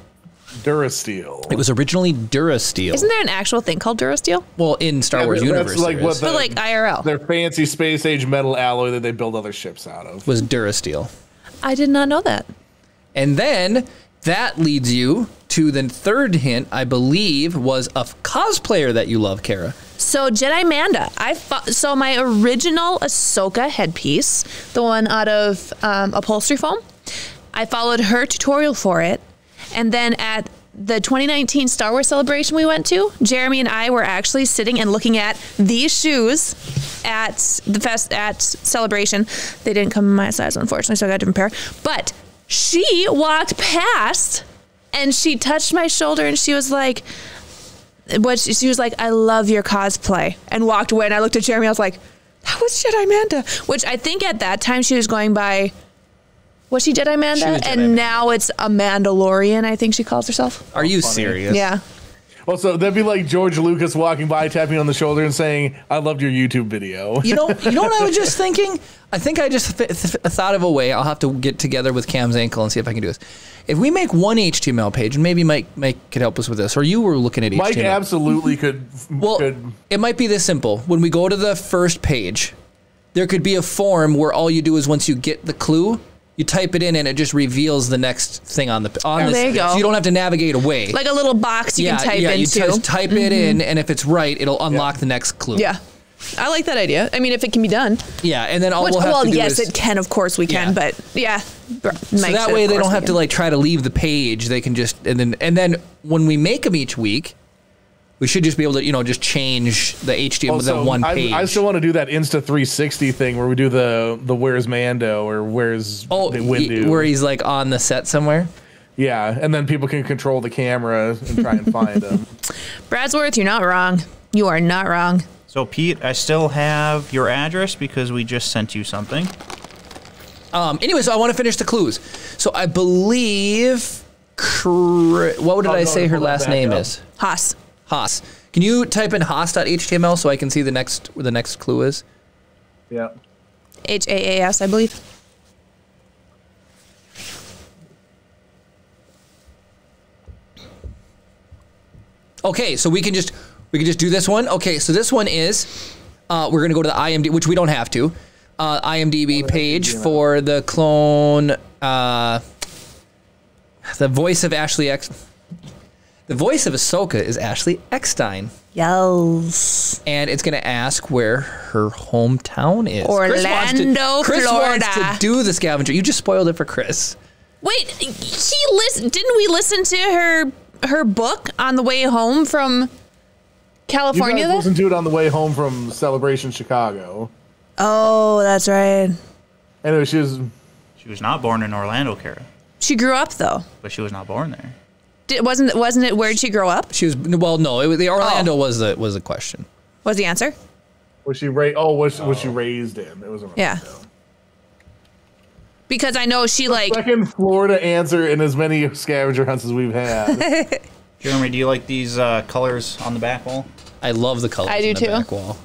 Durasteel. It was originally Durasteel. Isn't there an actual thing called Durasteel? well, in Star Yeah, Wars that's universe, like there what is. the- But like IRL. Their fancy space age metal alloy that they build other ships out of. was Durasteel. I did not know that. And then that leads you to the third hint, I believe, was a cosplayer that you love, Kara. So Jedi Manda, I fo- so my original Ahsoka headpiece, the one out of um, upholstery foam, I followed her tutorial for it, and then at the 2019 Star Wars celebration we went to, Jeremy and I were actually sitting and looking at these shoes at the fest at celebration. They didn't come in my size, unfortunately, so I got a different pair. But she walked past and she touched my shoulder and she was like, what she, was like, I love your cosplay, and walked away. And I looked at Jeremy. I was like, that was Jedi Manda, which I think at that time she was going by. Was she Jedi Manda? She was Jedi and Manda. now it's a Mandalorian. I think she calls herself. Are you serious? Yeah. Also, that'd be like George Lucas walking by, tapping on the shoulder, and saying, "I loved your YouTube video." You know, you know what I was just thinking? I think I just th- th- thought of a way. I'll have to get together with Cam's ankle and see if I can do this. If we make one HTML page, and maybe Mike, Mike could help us with this, or you were looking at Mike HTML. absolutely could. Well, could it might be this simple. When we go to the first page, there could be a form where all you do is once you get the clue, you type it in and it just reveals the next thing on the on Oh, the there you go. So you don't have to navigate away. Like a little box you yeah, can type yeah, yeah. you into. just type it mm-hmm. in, and if it's right, it'll unlock the next clue. yeah. I like that idea. I mean, if it can be done. yeah, and then all Which, we'll have well, to do yes, is it can. Of course, we can. Yeah. But yeah. so that way they don't have to like try to leave the page. They can just and then and then when we make them each week, we should just be able to you know just change the HTML with Also, the one I, page. I still want to do that Insta 360 thing where we do the the Where's Mando or Where's oh, the he- Windu. where he's like on the set somewhere. yeah, and then people can control the camera and try and find him. Bradsworth, you're not wrong. You are not wrong. So, Pete, I still have your address because we just sent you something. Um, anyway, so I want to finish the clues. So I believe, Cri- what did Oh, I go say her last name up. is? Haas. Haas. Can you type in haas.html so I can see the next where the next clue is? yeah. H A A S, I believe. Okay, so we can just we can just do this one. Okay, so this one is uh, we're gonna go to the IMDb, which we don't have to. Uh, IMDb page for the clone. Uh, the voice of Ashley X. The voice of Ahsoka is Ashley Eckstein, Yes. and it's gonna ask where her hometown is. Chris wants to- Orlando, Chris wants Florida. to do the scavenger. You just spoiled it for Chris. Wait, she listen. Didn't we listen to her her book on the way home from You California? guys listened to it on the way home from Celebration Chicago. Oh, that's right. Anyway, she was She was not born in Orlando, Kara, She grew up though. but she was not born there. Did, wasn't wasn't it where did she grow up? She was well, no, it was, the Orlando Oh. was the was the question. Was the answer? was she raised? Oh, was was she raised in? It was Orlando. Yeah. Because I know she like Second Florida answer in as many scavenger hunts as we've had. Jeremy, do you like these uh, colors on the back wall? I love the colors I do in the too. back wall.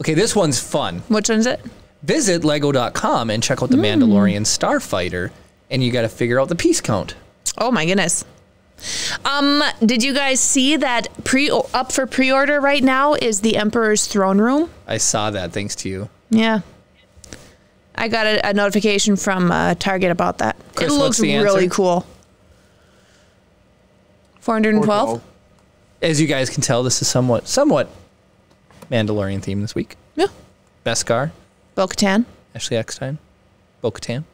Okay, this one's fun. which one's it? Visit lego.com and check out the Mandalorian Starfighter, and you got to figure out the piece count. Oh my goodness. Um, did you guys see that pre up for pre-order right now is the Emperor's Throne Room? I saw that thanks to you. Yeah. I got a, a notification from uh, Target about that. Chris, it looks really answer? cool. 412? As you guys can tell, this is somewhat somewhat Mandalorian theme this week. Yeah. Beskar, Bo Katan. Ashley Eckstein, Bo-Katan.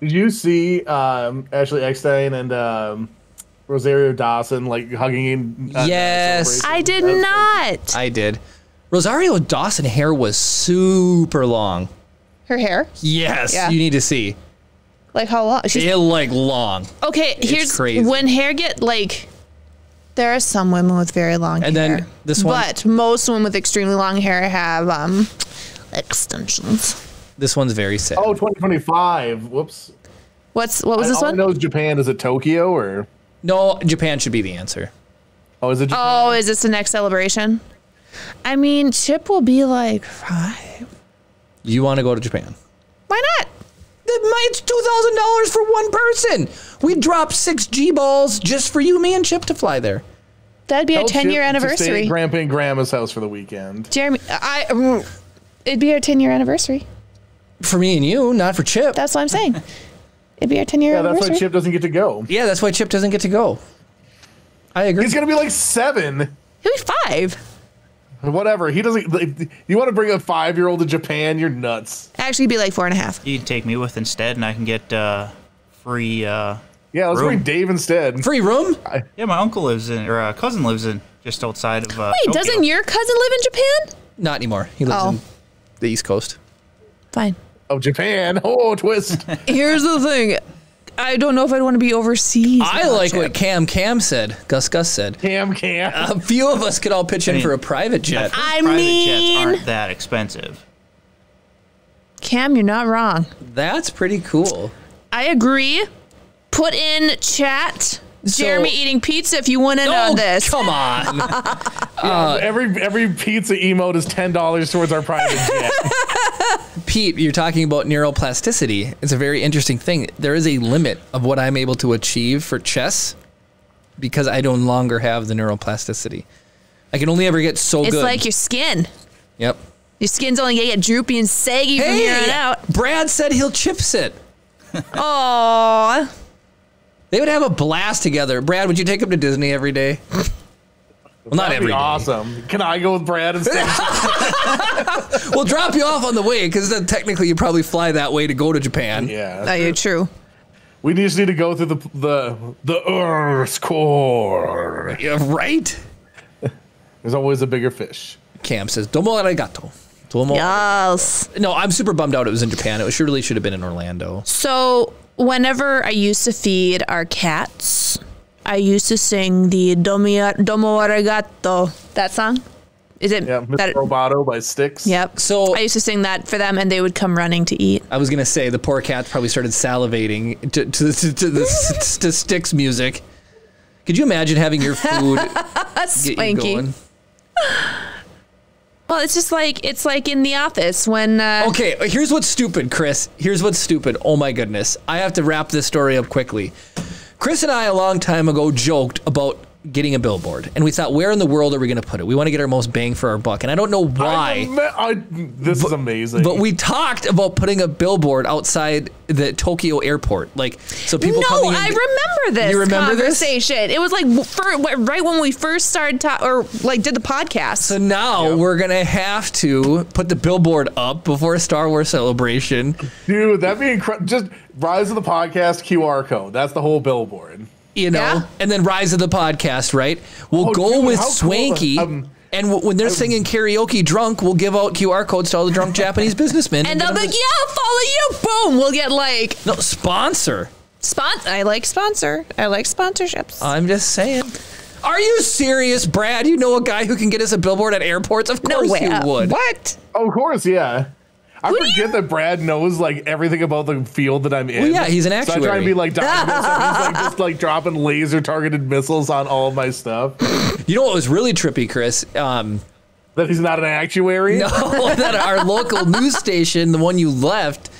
Did you see um, Ashley Eckstein and um, Rosario Dawson like hugging in. uh, Yes. I did That's- not. I did. Rosario Dawson hair was super long. Her hair, Yes, Yeah. you need to see. like how long? She's It like long. okay. Here's crazy. when hair get like. There are some women with very long And hair. And then this one- but most women with extremely long hair have um extensions. This one's very sad. Oh, 2025. Whoops. What's what was this All I one? know is Japan. Is it Tokyo or? No, Japan should be the answer. Oh, is it? Japan? Oh, is this the next celebration? I mean, Chip will be like five. You want to go to Japan? Why not? It's two thousand dollars for one person. We dropped six G balls just for you, me, and Chip to fly there. That'd be Tell our ten year Chip to stay anniversary. at Grandpa and Grandma's house for the weekend. Jeremy, I. Mm, it'd be our ten year anniversary. For me and you, not for Chip. That's what I'm saying. It'd be our ten year Yeah, that's anniversary. why Chip doesn't get to go. yeah, that's why Chip doesn't get to go. I agree. He's gonna be like seven. He'll be five. Whatever. He doesn't. Like, you want to bring a five year old to Japan? You're nuts. Actually, it'd be like four and a half. You'd take me with instead, and I can get uh, free. Uh, Yeah, let's Room. bring Dave instead. Free room? yeah, my uncle lives in, or uh, cousin lives in just outside of. Uh, Wait, Tokyo. doesn't your cousin live in Japan? Not anymore. He lives Oh. in the East Coast. Fine. Oh, Japan. Oh, twist. Here's the thing. I don't know if I'd want to be overseas. I like Chip. what Cam Cam said. Gus Gus said. Cam Cam. A few of us could all pitch in mean, for a private jet. I Private mean, jets aren't that expensive. Cam, you're not wrong. That's pretty cool. I agree. Put in chat. Jeremy eating pizza if you want in Oh, on this. come on. every every pizza emote is ten dollars towards our private jet. Pete, you're talking about neuroplasticity. It's a very interesting thing. There is a limit of what I'm able to achieve for chess because I no longer have the neuroplasticity. I can only ever get so It's good. like your skin. yep. Your skin's only gonna get droopy and saggy from here on out. Brad said he'll chip sit. Aww. They would have a blast together. Brad, would you take him to Disney every day? Well, not That'd every be day. awesome. Can I go with Brad instead? We'll drop you off on the way because then technically you probably fly that way to go to Japan. yeah. Oh, you're true. We just need to go through the the the Earth's core. Yeah, right? There's always a bigger fish. Cam says, Domo arigato. Domo. Yes. No, I'm super bummed out it was in Japan. It surely should have been in Orlando. So, whenever I used to feed our cats, I used to sing the Domo, Domo Arigato. That song? Is it? Yeah, Mr. that, Roboto by Styx. Yep. So- I used to sing that for them, and they would come running to eat. I was gonna say the poor cats probably started salivating to to, to, to the to Styx music. Could you imagine having your food get you going? Well, it's just like it's like in the office when. Uh, Okay, here's what's stupid, Chris. Here's what's stupid. Oh my goodness, I have to wrap this story up quickly. Chris and I a long time ago joked about getting a billboard, and we thought, where in the world are we gonna put it? We want to get our most bang for our buck, and I don't know why. I, I- this is amazing. But we talked about putting a billboard outside the Tokyo airport, like so people no, in. I remember this You remember this? conversation. It was like fir- right when we first started ta- or like did the podcast. So now we're gonna have to put the billboard up before a Star Wars celebration. Dude, that'd be incredible. Just Rise of the Podcast QR code. That's the whole billboard. You know, Yeah. and then Rise of the Podcast, right? We'll Oh, go dude, with how cool. Swanky, Um, and w- when they're singing karaoke drunk, we'll give out QR codes to all the drunk Japanese businessmen. and get they'll be like, to- "Yeah, I'll follow you." Boom, we'll get like no sponsor. spon- I like sponsor. I like sponsorships. I'm just saying. Are you serious, Brad? You know a guy who can get us a billboard at airports? Of no course way. you would. What? Of course, yeah. I Who forget that Brad knows like everything about the field that I'm in. Well, yeah, he's an actuary. So I try actuary. and be like, Dr. He's like just like dropping laser targeted missiles on all of my stuff. You know what was really trippy, Chris? Um, That he's not an actuary. No, that our local news station, the one you left,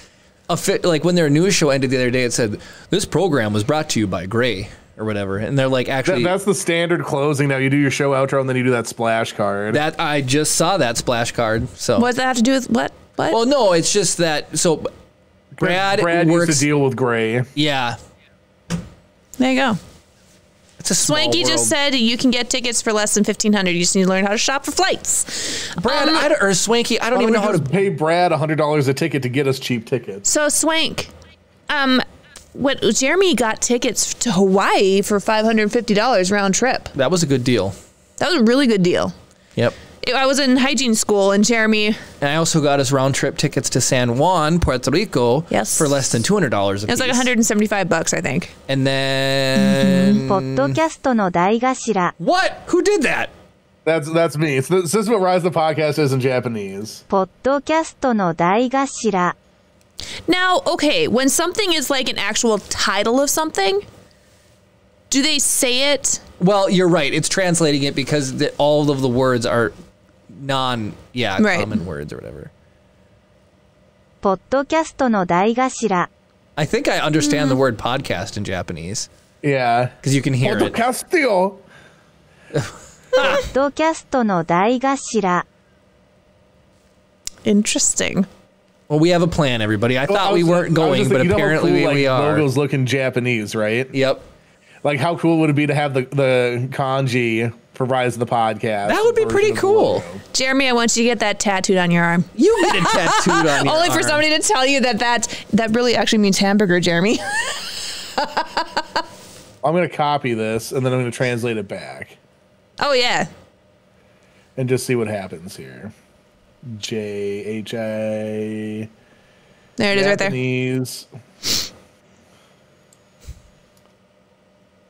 a fit, like when their news show ended the other day, it said this program was brought to you by Gray or whatever, and they're like That, actually that's the standard closing. Now you do your show outro and then you do that splash card. that I just saw that splash card. So What does that have to do with what? What? well, no, it's just that so Brad, Brad works. used to deal with Gray. yeah, there you go. it's a small Swanky just said you can get tickets for less than fifteen hundred. You just need to learn how to shop for flights. Brad Um, I don't, or Swanky. I don't Why even know how to. pay Brad hundred dollars a ticket to get us cheap tickets. So Swank, um, what Jeremy got tickets to Hawaii for five hundred and fifty dollars round trip. That was a good deal. That was a really good deal. Yep. I was in hygiene school, and Jeremy. And I also got us round trip tickets to San Juan, Puerto Rico. Yes. For less than two hundred dollars. It was piece. like one hundred and seventy-five bucks, I think. And then. Mm-hmm. what? Who did that? That's that's me. It's the, this is what Rise the Podcast is in Japanese. Now, okay, when something is like an actual title of something, do they say it? Well, you're right. It's translating it because the, all of the words are non, yeah, Right. common words or whatever. ポッドキャストの大頭 I think I understand Mm-hmm. the word podcast in Japanese Yeah. because you can hear it. Podcastio. ポッドキャストの大頭 Interesting. Well, we have a plan, everybody. I Well, thought I we was- weren't I was going, just but thinking, you know how apparently cool, like, we are. Logos look in Japanese, right? Yep. Like, how cool would it be to have the the kanji for Rise of the podcast? That would be pretty cool. Jeremy, I want you to get that tattooed on your arm. You get it tattooed on your Only for somebody to tell you that that that really actually means hamburger, Jeremy. I'm gonna copy this and then I'm gonna translate it back oh yeah. and just see what happens here. J H I There it is right there.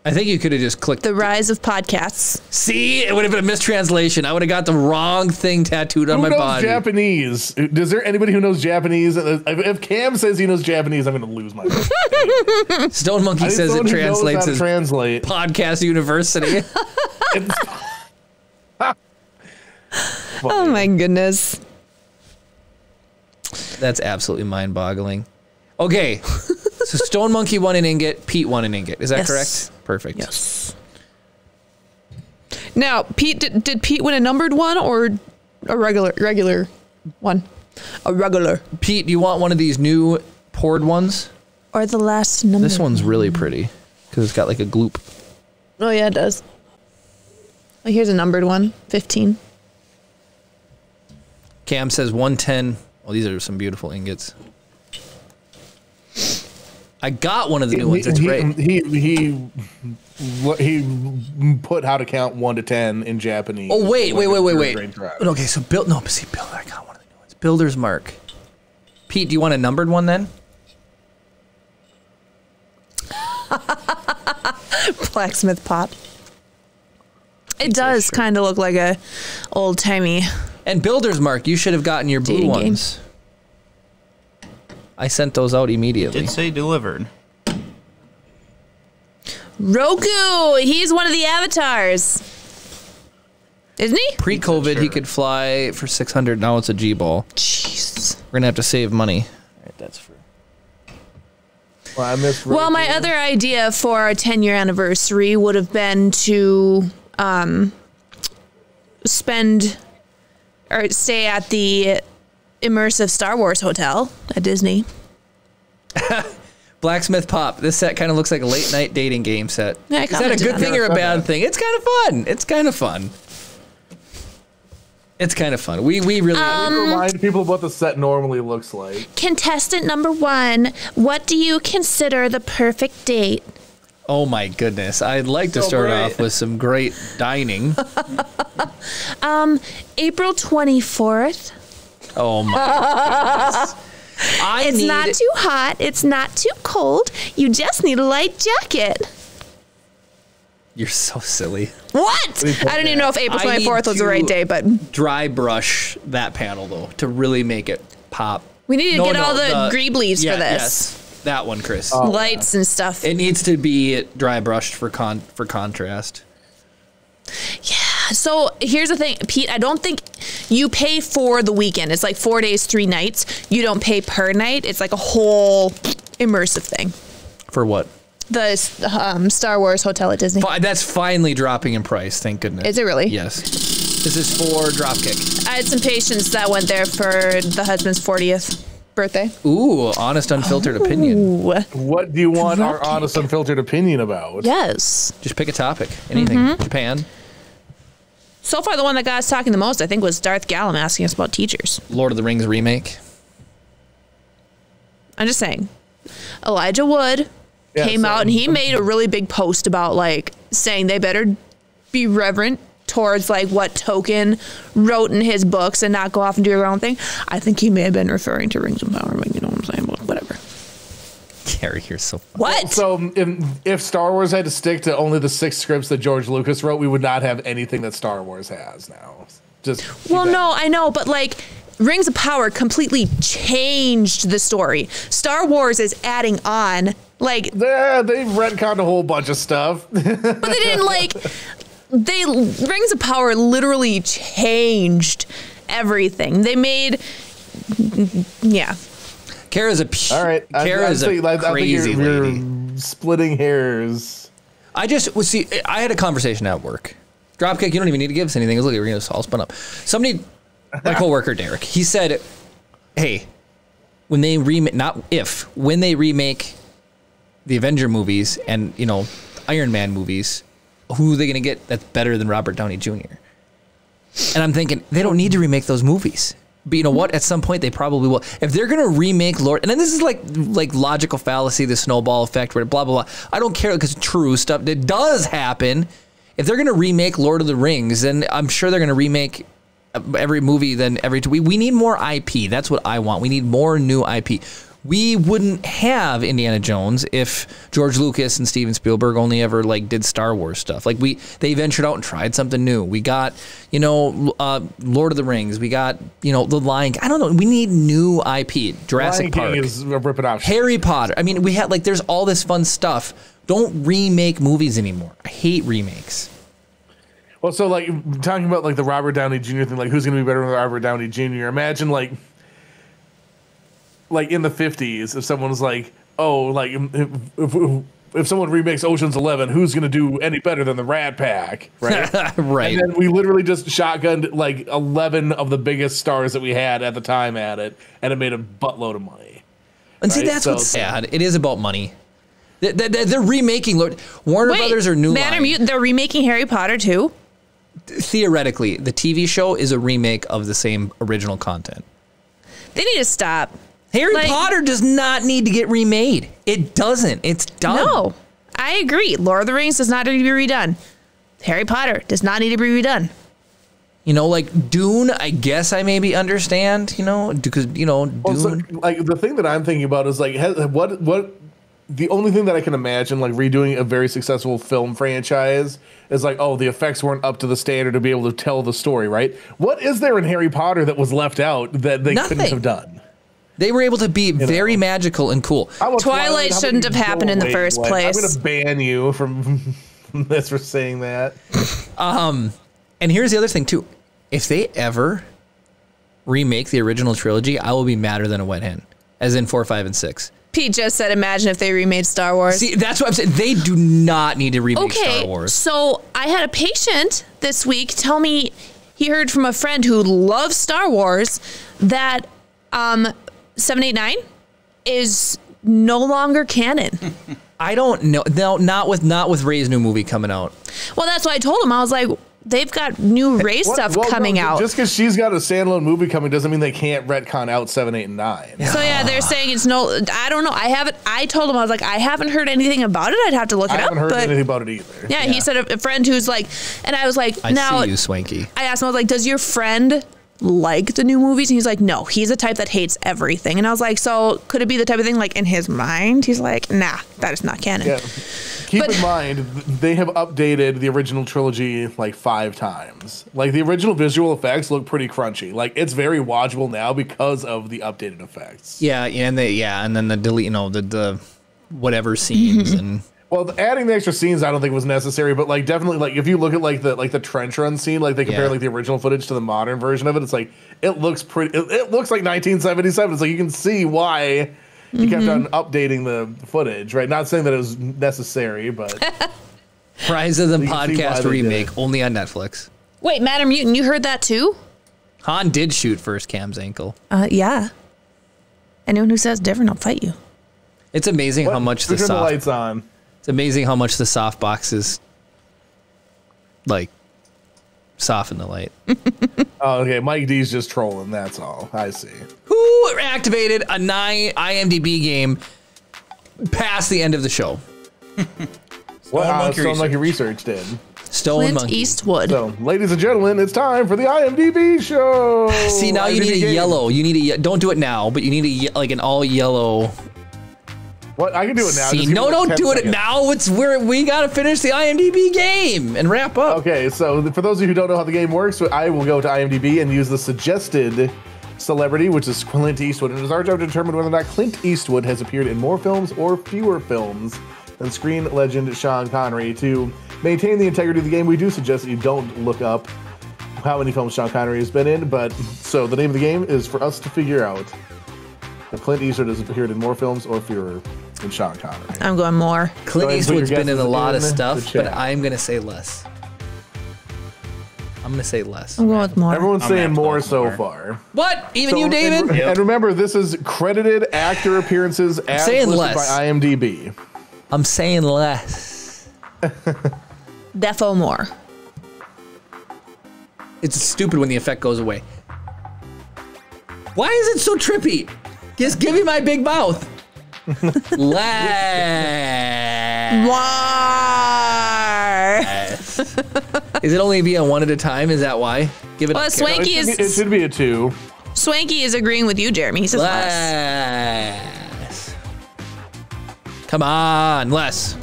I think you could have just clicked. The rise of podcasts. See, it would have been a mistranslation. I would have got the wrong thing tattooed on Who my knows body. Japanese? Does there anybody who knows Japanese? Uh, if if Cam says he knows Japanese, I'm gonna lose my. Stone Monkey I says it someone who knows how translates to as translate. podcast university. Oh my goodness. That's absolutely mind-boggling. Okay, so Stone Monkey won an ingot. Pete won an ingot. Is that Yes. correct? Perfect. Yes. Now, Pete, did, did Pete win a numbered one or a regular regular one? A regular Pete, do you want one of these new poured ones? or the last number? This one's really pretty because it's got like a gloop. Oh yeah, it does. Oh, here's a numbered one. Fifteen. Cam says 110. Oh, these are some beautiful ingots. I got one of the new ones. It's he, great. He he he he put how to count one to ten in Japanese. Oh wait, wait, wait, wait, wait. Okay, so build. No, see, build. I got one of the new ones. Builder's mark. Pete, do you want a numbered one then? Blacksmith pop. It does kind of look like a old timey. And builder's mark. You should have gotten your blue Dating game. Ones. I sent those out immediately. Did say delivered. Roku. He's one of the avatars, isn't he? Pre-COVID, he could fly for 600. Now it's a G ball. Jeez. We're gonna have to save money. All right, that's for. Well, I missed Well, my other idea for our 10 year anniversary would have been to um, spend or stay at the immersive Star Wars hotel at Disney. Blacksmith Pop. This set kind of looks like a late night dating game set. Yeah, I Is that a good thing or a Yeah, I saw bad that. thing? It's kind of fun. It's kind of fun. It's kind of fun. We we really Um, remind people of what the set normally looks like. Contestant number one, what do you consider the perfect date? Oh my goodness. I'd like to start great. off with some great dining. Um, April 24th. Oh my goodness. I It's need, not too hot, it's not too cold. You just need a light jacket. You're so silly. What? I don't even know if April 24th was the right day, but Dry brush that panel though to really make it pop. we need to No, get no, all the, grebe leaves yeah, for this. Yes, that one, Chris. Oh, Lights and stuff. It needs to be dry brushed for con for contrast. So here's the thing, Pete. I don't think you pay for the weekend. It's like four days, three nights. You don't pay per night. It's like a whole immersive thing. For what? The um, Star Wars hotel at Disney. Fi- That's finally dropping in price. Thank goodness. Is it really? Yes. This is for Dropkick. I had some patients that went there for the husband's 40th birthday. Ooh, honest, unfiltered opinion. What do you want our honest, unfiltered opinion about? Yes. Just pick a topic. Anything. Mm-hmm. Japan, So far, the one that got us talking the most, I think, was Darth Gallum asking us about teachers. Lord of the Rings remake. I'm just saying. Elijah Wood Yeah, came so- out and he made a really big post about like saying they better be reverent towards like what Tolkien wrote in his books and not go off and do their own thing. I think he may have been referring to Rings of Power, but you know what I'm saying? But whatever. Gary, you're so funny. What? So if, if Star Wars had to stick to only the six scripts that George Lucas wrote, we would not have anything that Star Wars has now. Just well, no, I know, but like Rings of Power completely changed the story. Star Wars is adding on. Like Yeah, they've retconned a whole bunch of stuff. But they didn't like. They Rings of Power literally changed everything. They made. Yeah. Kara's a pu- All right, I- Kara I a think- I- think crazy you're, you're lady. splitting hairs. I just well, see. I had a conversation at work. Dropkick, you don't even need to give us anything. Look, we're gonna all spun up. Somebody, my coworker Derek, he said, "Hey, when they remake, not if, when they remake the Avenger movies and you know Iron Man movies, who are they gonna get that's better than Robert Downey Jr.?" And I'm thinking they don't need to remake those movies. But you know what? At some point, they probably will. If they're gonna remake Lord, and then this is like like logical fallacy, the snowball effect, where blah blah blah. I don't care because it's true stuff that does happen. If they're gonna remake Lord of the Rings, then I'm sure they're gonna remake uh, every movie. Then every we we need more IP. That's what I want. We need more new IP. We wouldn't have Indiana Jones if George Lucas and Steven Spielberg only ever like did Star Wars stuff. Like we, they ventured out and tried something new. We got, you know, uh, Lord of the Rings. We got, you know, The Lion. I don't know. We need new IP. Jurassic Lion Park. Is ripping off. Harry Potter. I mean, we had like there's all this fun stuff. Don't remake movies anymore. I hate remakes. Well, so like talking about like the Robert Downey Jr. thing, like who's going to be better than Robert Downey Jr. Imagine like, like in the fifties, if someone was like, oh, like if, if, if someone remakes Ocean's Eleven, who's going to do any better than the Rat Pack, right? right. And then we literally just shotgunned like eleven of the biggest stars that we had at the time at it, and it made a buttload of money. And see, that's so- what's sad. It is about money. They- they- they- They're remaking Lord Warner Brothers or New Man Line. or they're remaking Harry Potter too. Theoretically, the TV show is a remake of the same original content. They need to stop. Harry Like- Potter does not need to get remade. It doesn't. It's done. No, I agree. Lord of the Rings does not need to be redone. Harry Potter does not need to be redone. You know, like Dune, I guess I maybe understand, you know, because, you know, Dune. Well, so, like the thing that I'm thinking about is like has, what what the only thing that I can imagine like redoing a very successful film franchise is like oh the effects weren't up to the standard to be able to tell the story right. What is there in Harry Potter that was left out that they couldn't have done? They were able to be very magical and cool. How about Twilight shouldn't have happened in the first Glenn? place. I'm gonna ban you from from this for saying that. And here's the other thing, too. If they ever remake the original trilogy, I will be madder than a wet hen, as in four, five, and six. Pete just said, imagine if they remade Star Wars. See, that's what I'm saying. They do not need to remake okay, Star Wars. so I had a patient this week tell me he heard from a friend who loves Star Wars that um, 789 is no longer canon. I don't know. No, not with not with Rey's new movie coming out. well, that's why I told him. I was like, they've got new Ray What- stuff well, no, coming out. Just because she's got a standalone movie coming doesn't mean they can't retcon out seven, eight, and nine. So yeah, they're saying it's no. I don't know. I haven't. I told him I was like, I haven't heard anything about it. I'd have to look I it up. I haven't heard but anything about it either. yeah, he said a, a friend who's like, and I was like, I now see you, Swanky. I asked him, I was like, does your friend like the new movies? And he's like, no, he's the type that hates everything. And I was like, so could it be the type of thing like in his mind? He's like, nah, that is not canon. Yeah. Keep But- in mind, they have updated the original trilogy like five times. Like the original visual effects look pretty crunchy. Like it's very watchable now because of the updated effects. Yeah, yeah, and the yeah, and then the delete, you know, the the whatever scenes and Well, adding the extra scenes, I don't think was necessary, but like definitely, like if you look at like the like the trench run scene, like they compare Yeah. like the original footage to the modern version of it, it's like it looks pretty. It, it looks like 1977. It's like you can see why you kept on updating the footage, right? Not saying that it was necessary, but Rise of the You can see why podcast remake only on Netflix. Wait, Madam Mutant, you heard that too? Han did shoot first Cam's ankle. Uh, yeah. Anyone who says different, I'll fight you. It's amazing how much the turn the lights on. It's amazing how much the soft boxes like soften the light. Oh, okay. Mike D's just trolling. That's all. I see. Who activated a nine IMDb game past the end of the show. What uh, Monkey Stone Monkey Research. Research did. Stone Clint Monkey. Eastwood. So, ladies and gentlemen, it's time for the IMDb show. See now you need a game. yellow. You need a don't do it now, but you need a like an all yellow. What? I can do it now. See, no, don't 10 do it now. It's where we gotta finish the IMDb game and wrap up. Okay, so for those of you who don't know how the game works, I will go to IMDb and use the suggested celebrity, which is Clint Eastwood. And it is our job to determine whether or not Clint Eastwood has appeared in more films or fewer films than screen legend Sean Connery. To maintain the integrity of the game, we do suggest that you don't look up how many films Sean Connery has been in, but so the name of the game is for us to figure out if Clint Eastwood has appeared in more films or fewer than Sean Connery. I'm going more. Clint Go ahead and put Eastwood's your been in a lot of stuff, but. I'm gonna say less. I'm gonna say less. I'm going with more. Everyone's I'm saying more so go with far. What? Even So- you, David? And, and remember, this is credited actor appearances as saying listed less. by IMDb. I'm saying less. Defo more. It's stupid when the effect goes away. Why is it so trippy? Just give me my big mouth. Less. War. Is it only be a one at a time? Is that why? Give it Well, up. It Swanky should, be, it is should be a two. Swanky is agreeing with you, Jeremy. He says less. Less. Come on, less.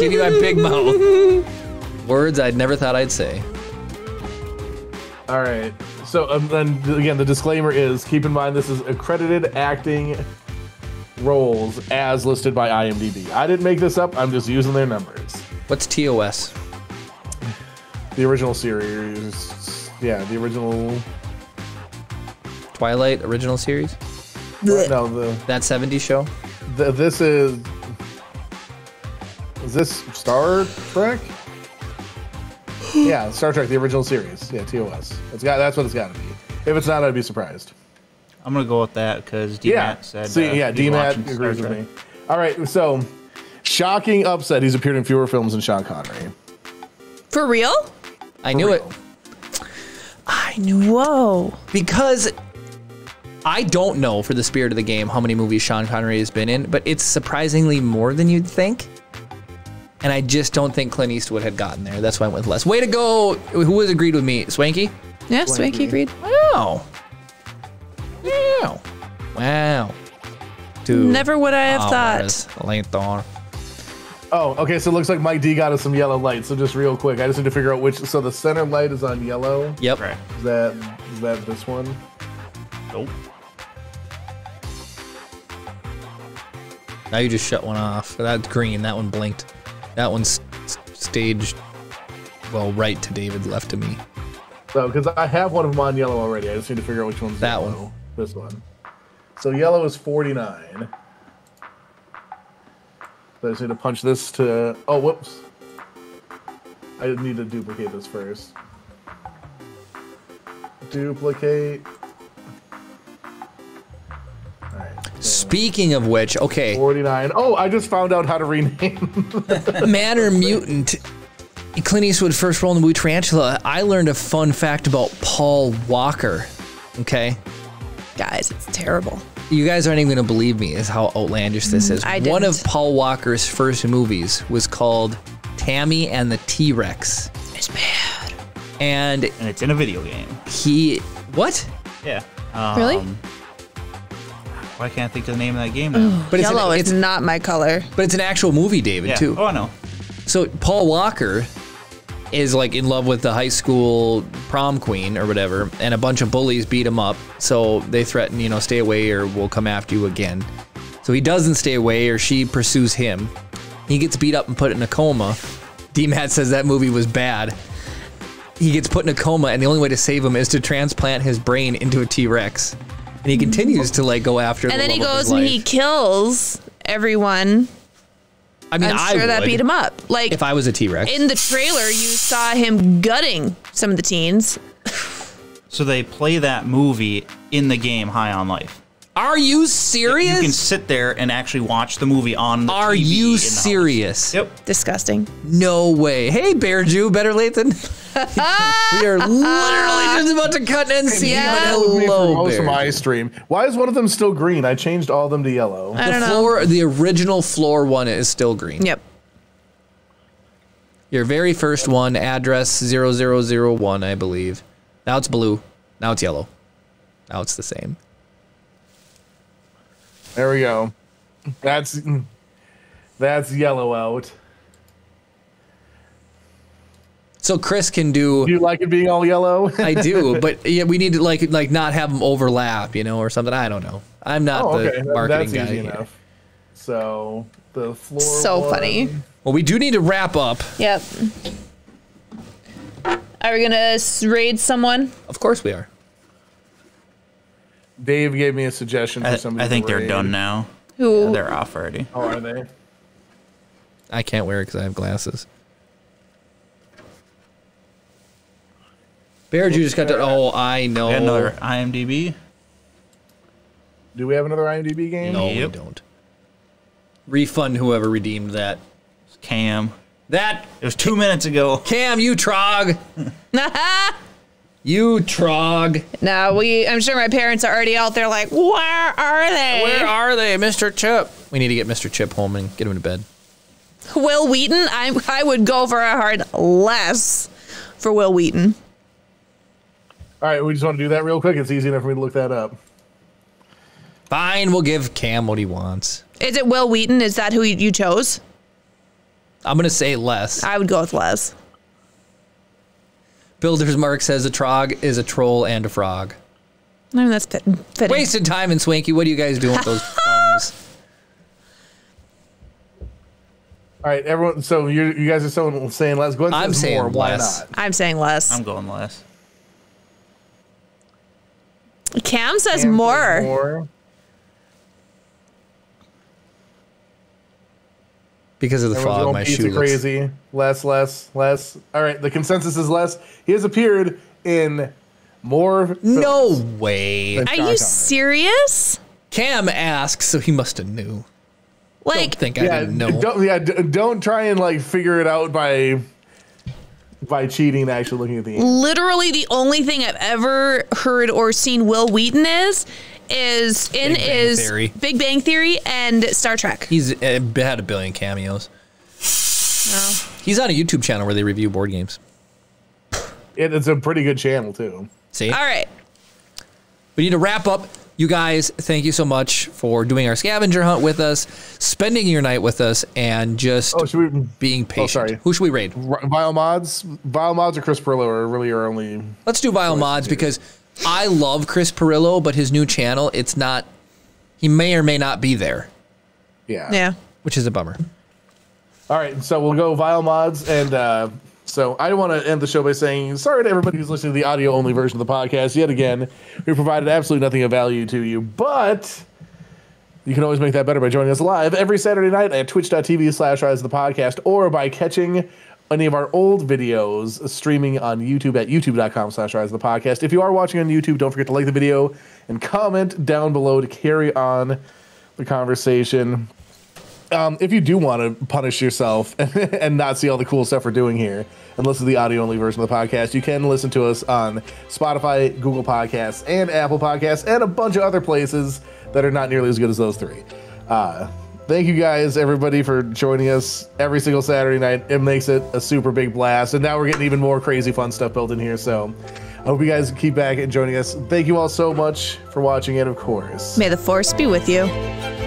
Give you my big mouth. Words I'd never thought I'd say. All right. So um, then again, the disclaimer is: keep in mind this is accredited acting roles as listed by IMDb. I didn't make this up. I'm just using their numbers. What's TOS? The original series. Yeah, the original. Twilight original series? No, the, That 70s show? the this is. Is this Star Trek? yeah, Star Trek, the original series. Yeah, TOS. It's got. That's what it's got to be. If it's not, I'd be surprised. I'm gonna go with that because DMAT Yeah. said. See, uh, yeah, he's DMAT agrees with me. All right, so shocking upset. He's appeared in fewer films than Sean Connery. For real? I knew it. I knew. Whoa. Because I don't know for the spirit of the game how many movies Sean Connery has been in, but it's surprisingly more than you'd think. And I just don't think Clint Eastwood had gotten there. That's why I went with less. Way to go. Who has agreed with me? Swanky? Yeah, Swanky agreed. Wow. Wow. Wow. Dude. Never would I have thought. hours later. Oh, okay. So it looks like Mike D got us some yellow light. So just real quick, I just need to figure out which. So the center light is on yellow. Yep. Right. Is that is that this one? Nope. Now you just shut one off. That's green. That one blinked. That one's s- staged. Well, right to David, left to me. So because I have one of them on yellow already, I just need to figure out which one's That yellow. one. This one. So yellow is forty nine. So I just need to punch this to. Oh, whoops. I need to duplicate this first. Duplicate. All right. Speaking of which, okay, 49. Oh, I just found out how to rename. Manor Mutant. Clint Eastwood first role in the movie Tarantula. I learned a fun fact about Paul Walker. Okay, Guys, it's terrible. you guys aren't even gonna believe me is how outlandish this is. I One of didn't. Paul Walker's first movies was called Tammy and the T Rex, It's bad. and And it's in a video game. he what? Yeah. Um, Really? Why can't I think of the name of that game now? But it's an, Yellow it's, is not my color. but it's an actual movie, David, yeah. too. Oh, I know. So Paul Walker is like in love with the high school prom queen or whatever, and a bunch of bullies beat him up. So they threaten, you know, stay away or we'll come after you again. So he doesn't stay away or she pursues him. He gets beat up and put in a coma. D Matt says that movie was bad. He gets put in a coma, and the only way to save him is to transplant his brain into a T Rex. And he continues to like go after. And the then he goes and he kills everyone. I mean, I'm I sure that beat him up. Like if I was a T Rex. in the trailer, you saw him gutting some of the teens. So they play that movie in the game High on Life. Are you serious? You can sit there and actually watch the movie on the Are TV you the house. serious? Yep. Disgusting. No way. Hey, Bear Jew, better late than. we are literally just about to cut and see. Yeah. but That was me for hello, most of Bear. my stream. Why is one of them still green? I changed all of them to yellow. I The don't know. floor, the original floor one is still green. Yep. Your very first one, address 0001, I believe. Now it's blue. Now it's yellow. Now it's the same. There we go. That's that's yellow out. So Chris can do. Do you like it being all yellow? I do, but yeah, we need to like like not have them overlap, you know, or something. I don't know. I'm not oh, the okay. That- marketing That's guy. easy enough. So the floor. So one- funny. Well, we do need to wrap up. Yep. Are we gonna raid someone? Of course we are. Dave gave me a suggestion for I, somebody. I think to they're raid. done now. Who? They're off already. Oh, are they? I can't wear it because I have glasses. Bear, you just got to. Oh, I know. We another IMDb. Do we have another IMDb game? No, Yep. we don't. Refund whoever redeemed that. Cam. That It was two minutes ago. Cam, you trog. you trog. no, we. I'm sure my parents are already out there. Like, where are they? Where are they, Mr. Chip? We need to get Mr. Chip home and get him to bed. Wil Wheaton? I I would go for a hard less for Wil Wheaton. All right, we just want to do that real quick. It's easy enough for me to look that up. Fine, we'll give Cam what he wants. Is it Wil Wheaton? Is that who you you chose? I'm gonna say less. I would go with Les. Builder's Mark says a trog is a troll and a frog. I mean, that's fit, fitting. Wasted time and Swanky. What are you guys doing with those thumbs? All right, everyone. So you you guys are so saying let's go. ahead and I'm saying more. Why less. not? I'm saying less. I'm going less. Cam says Cam says more. more. Because of the Everyone's fog, my pizza shoe looks. crazy. Less, less, less. All right, the consensus is less. He has appeared in more. No way. than Are Sean you Connery. serious? Cam asked, so he must have knew. Like, Don't think I didn't know. don't yeah, don't try and like figure it out by by cheating. and Actually, looking at the end. literally the only thing I've ever heard or seen Wil Wheaton is is in Big is Theory. Big Bang Theory and Star Trek. He's uh, had a billion cameos. He's on a YouTube channel where they review board games. It, it's a pretty good channel too. See? All right. We need to wrap up. You guys, thank you so much for doing our scavenger hunt with us, spending your night with us, and just Oh, we? being patient. sorry. Who should we raid? Vile mods, Vile mods, or Chris Pirillo are really our only. Let's do Vile Mods because I love Chris Pirillo, but his new channel, it's not. He may or may not be there, Yeah. Yeah. which is a bummer. All right, so we'll go Vile mods, and uh, so I want to end the show by saying sorry to everybody who's listening to the audio only version of the podcast. Yet again, we provided absolutely nothing of value to you, but you can always make that better by joining us live every Saturday night at twitch.tv slash rise of the podcast or by catching any of our old videos streaming on YouTube at youtube.com slash rise of the podcast. If you are watching on YouTube, don't forget to like the video and comment down below to carry on the conversation um, if you do want to punish yourself and not see all the cool stuff we're doing here and listen to the audio only version of the podcast, you can listen to us on Spotify, Google Podcasts, and Apple Podcasts, and a bunch of other places that are not nearly as good as those three. Uh, thank you guys, everybody, for joining us every single Saturday night. It makes it a super big blast. And now we're getting even more crazy fun stuff built in here. So I hope you guys keep back and joining us. Thank you all so much for watching, and of course. May the force be with you.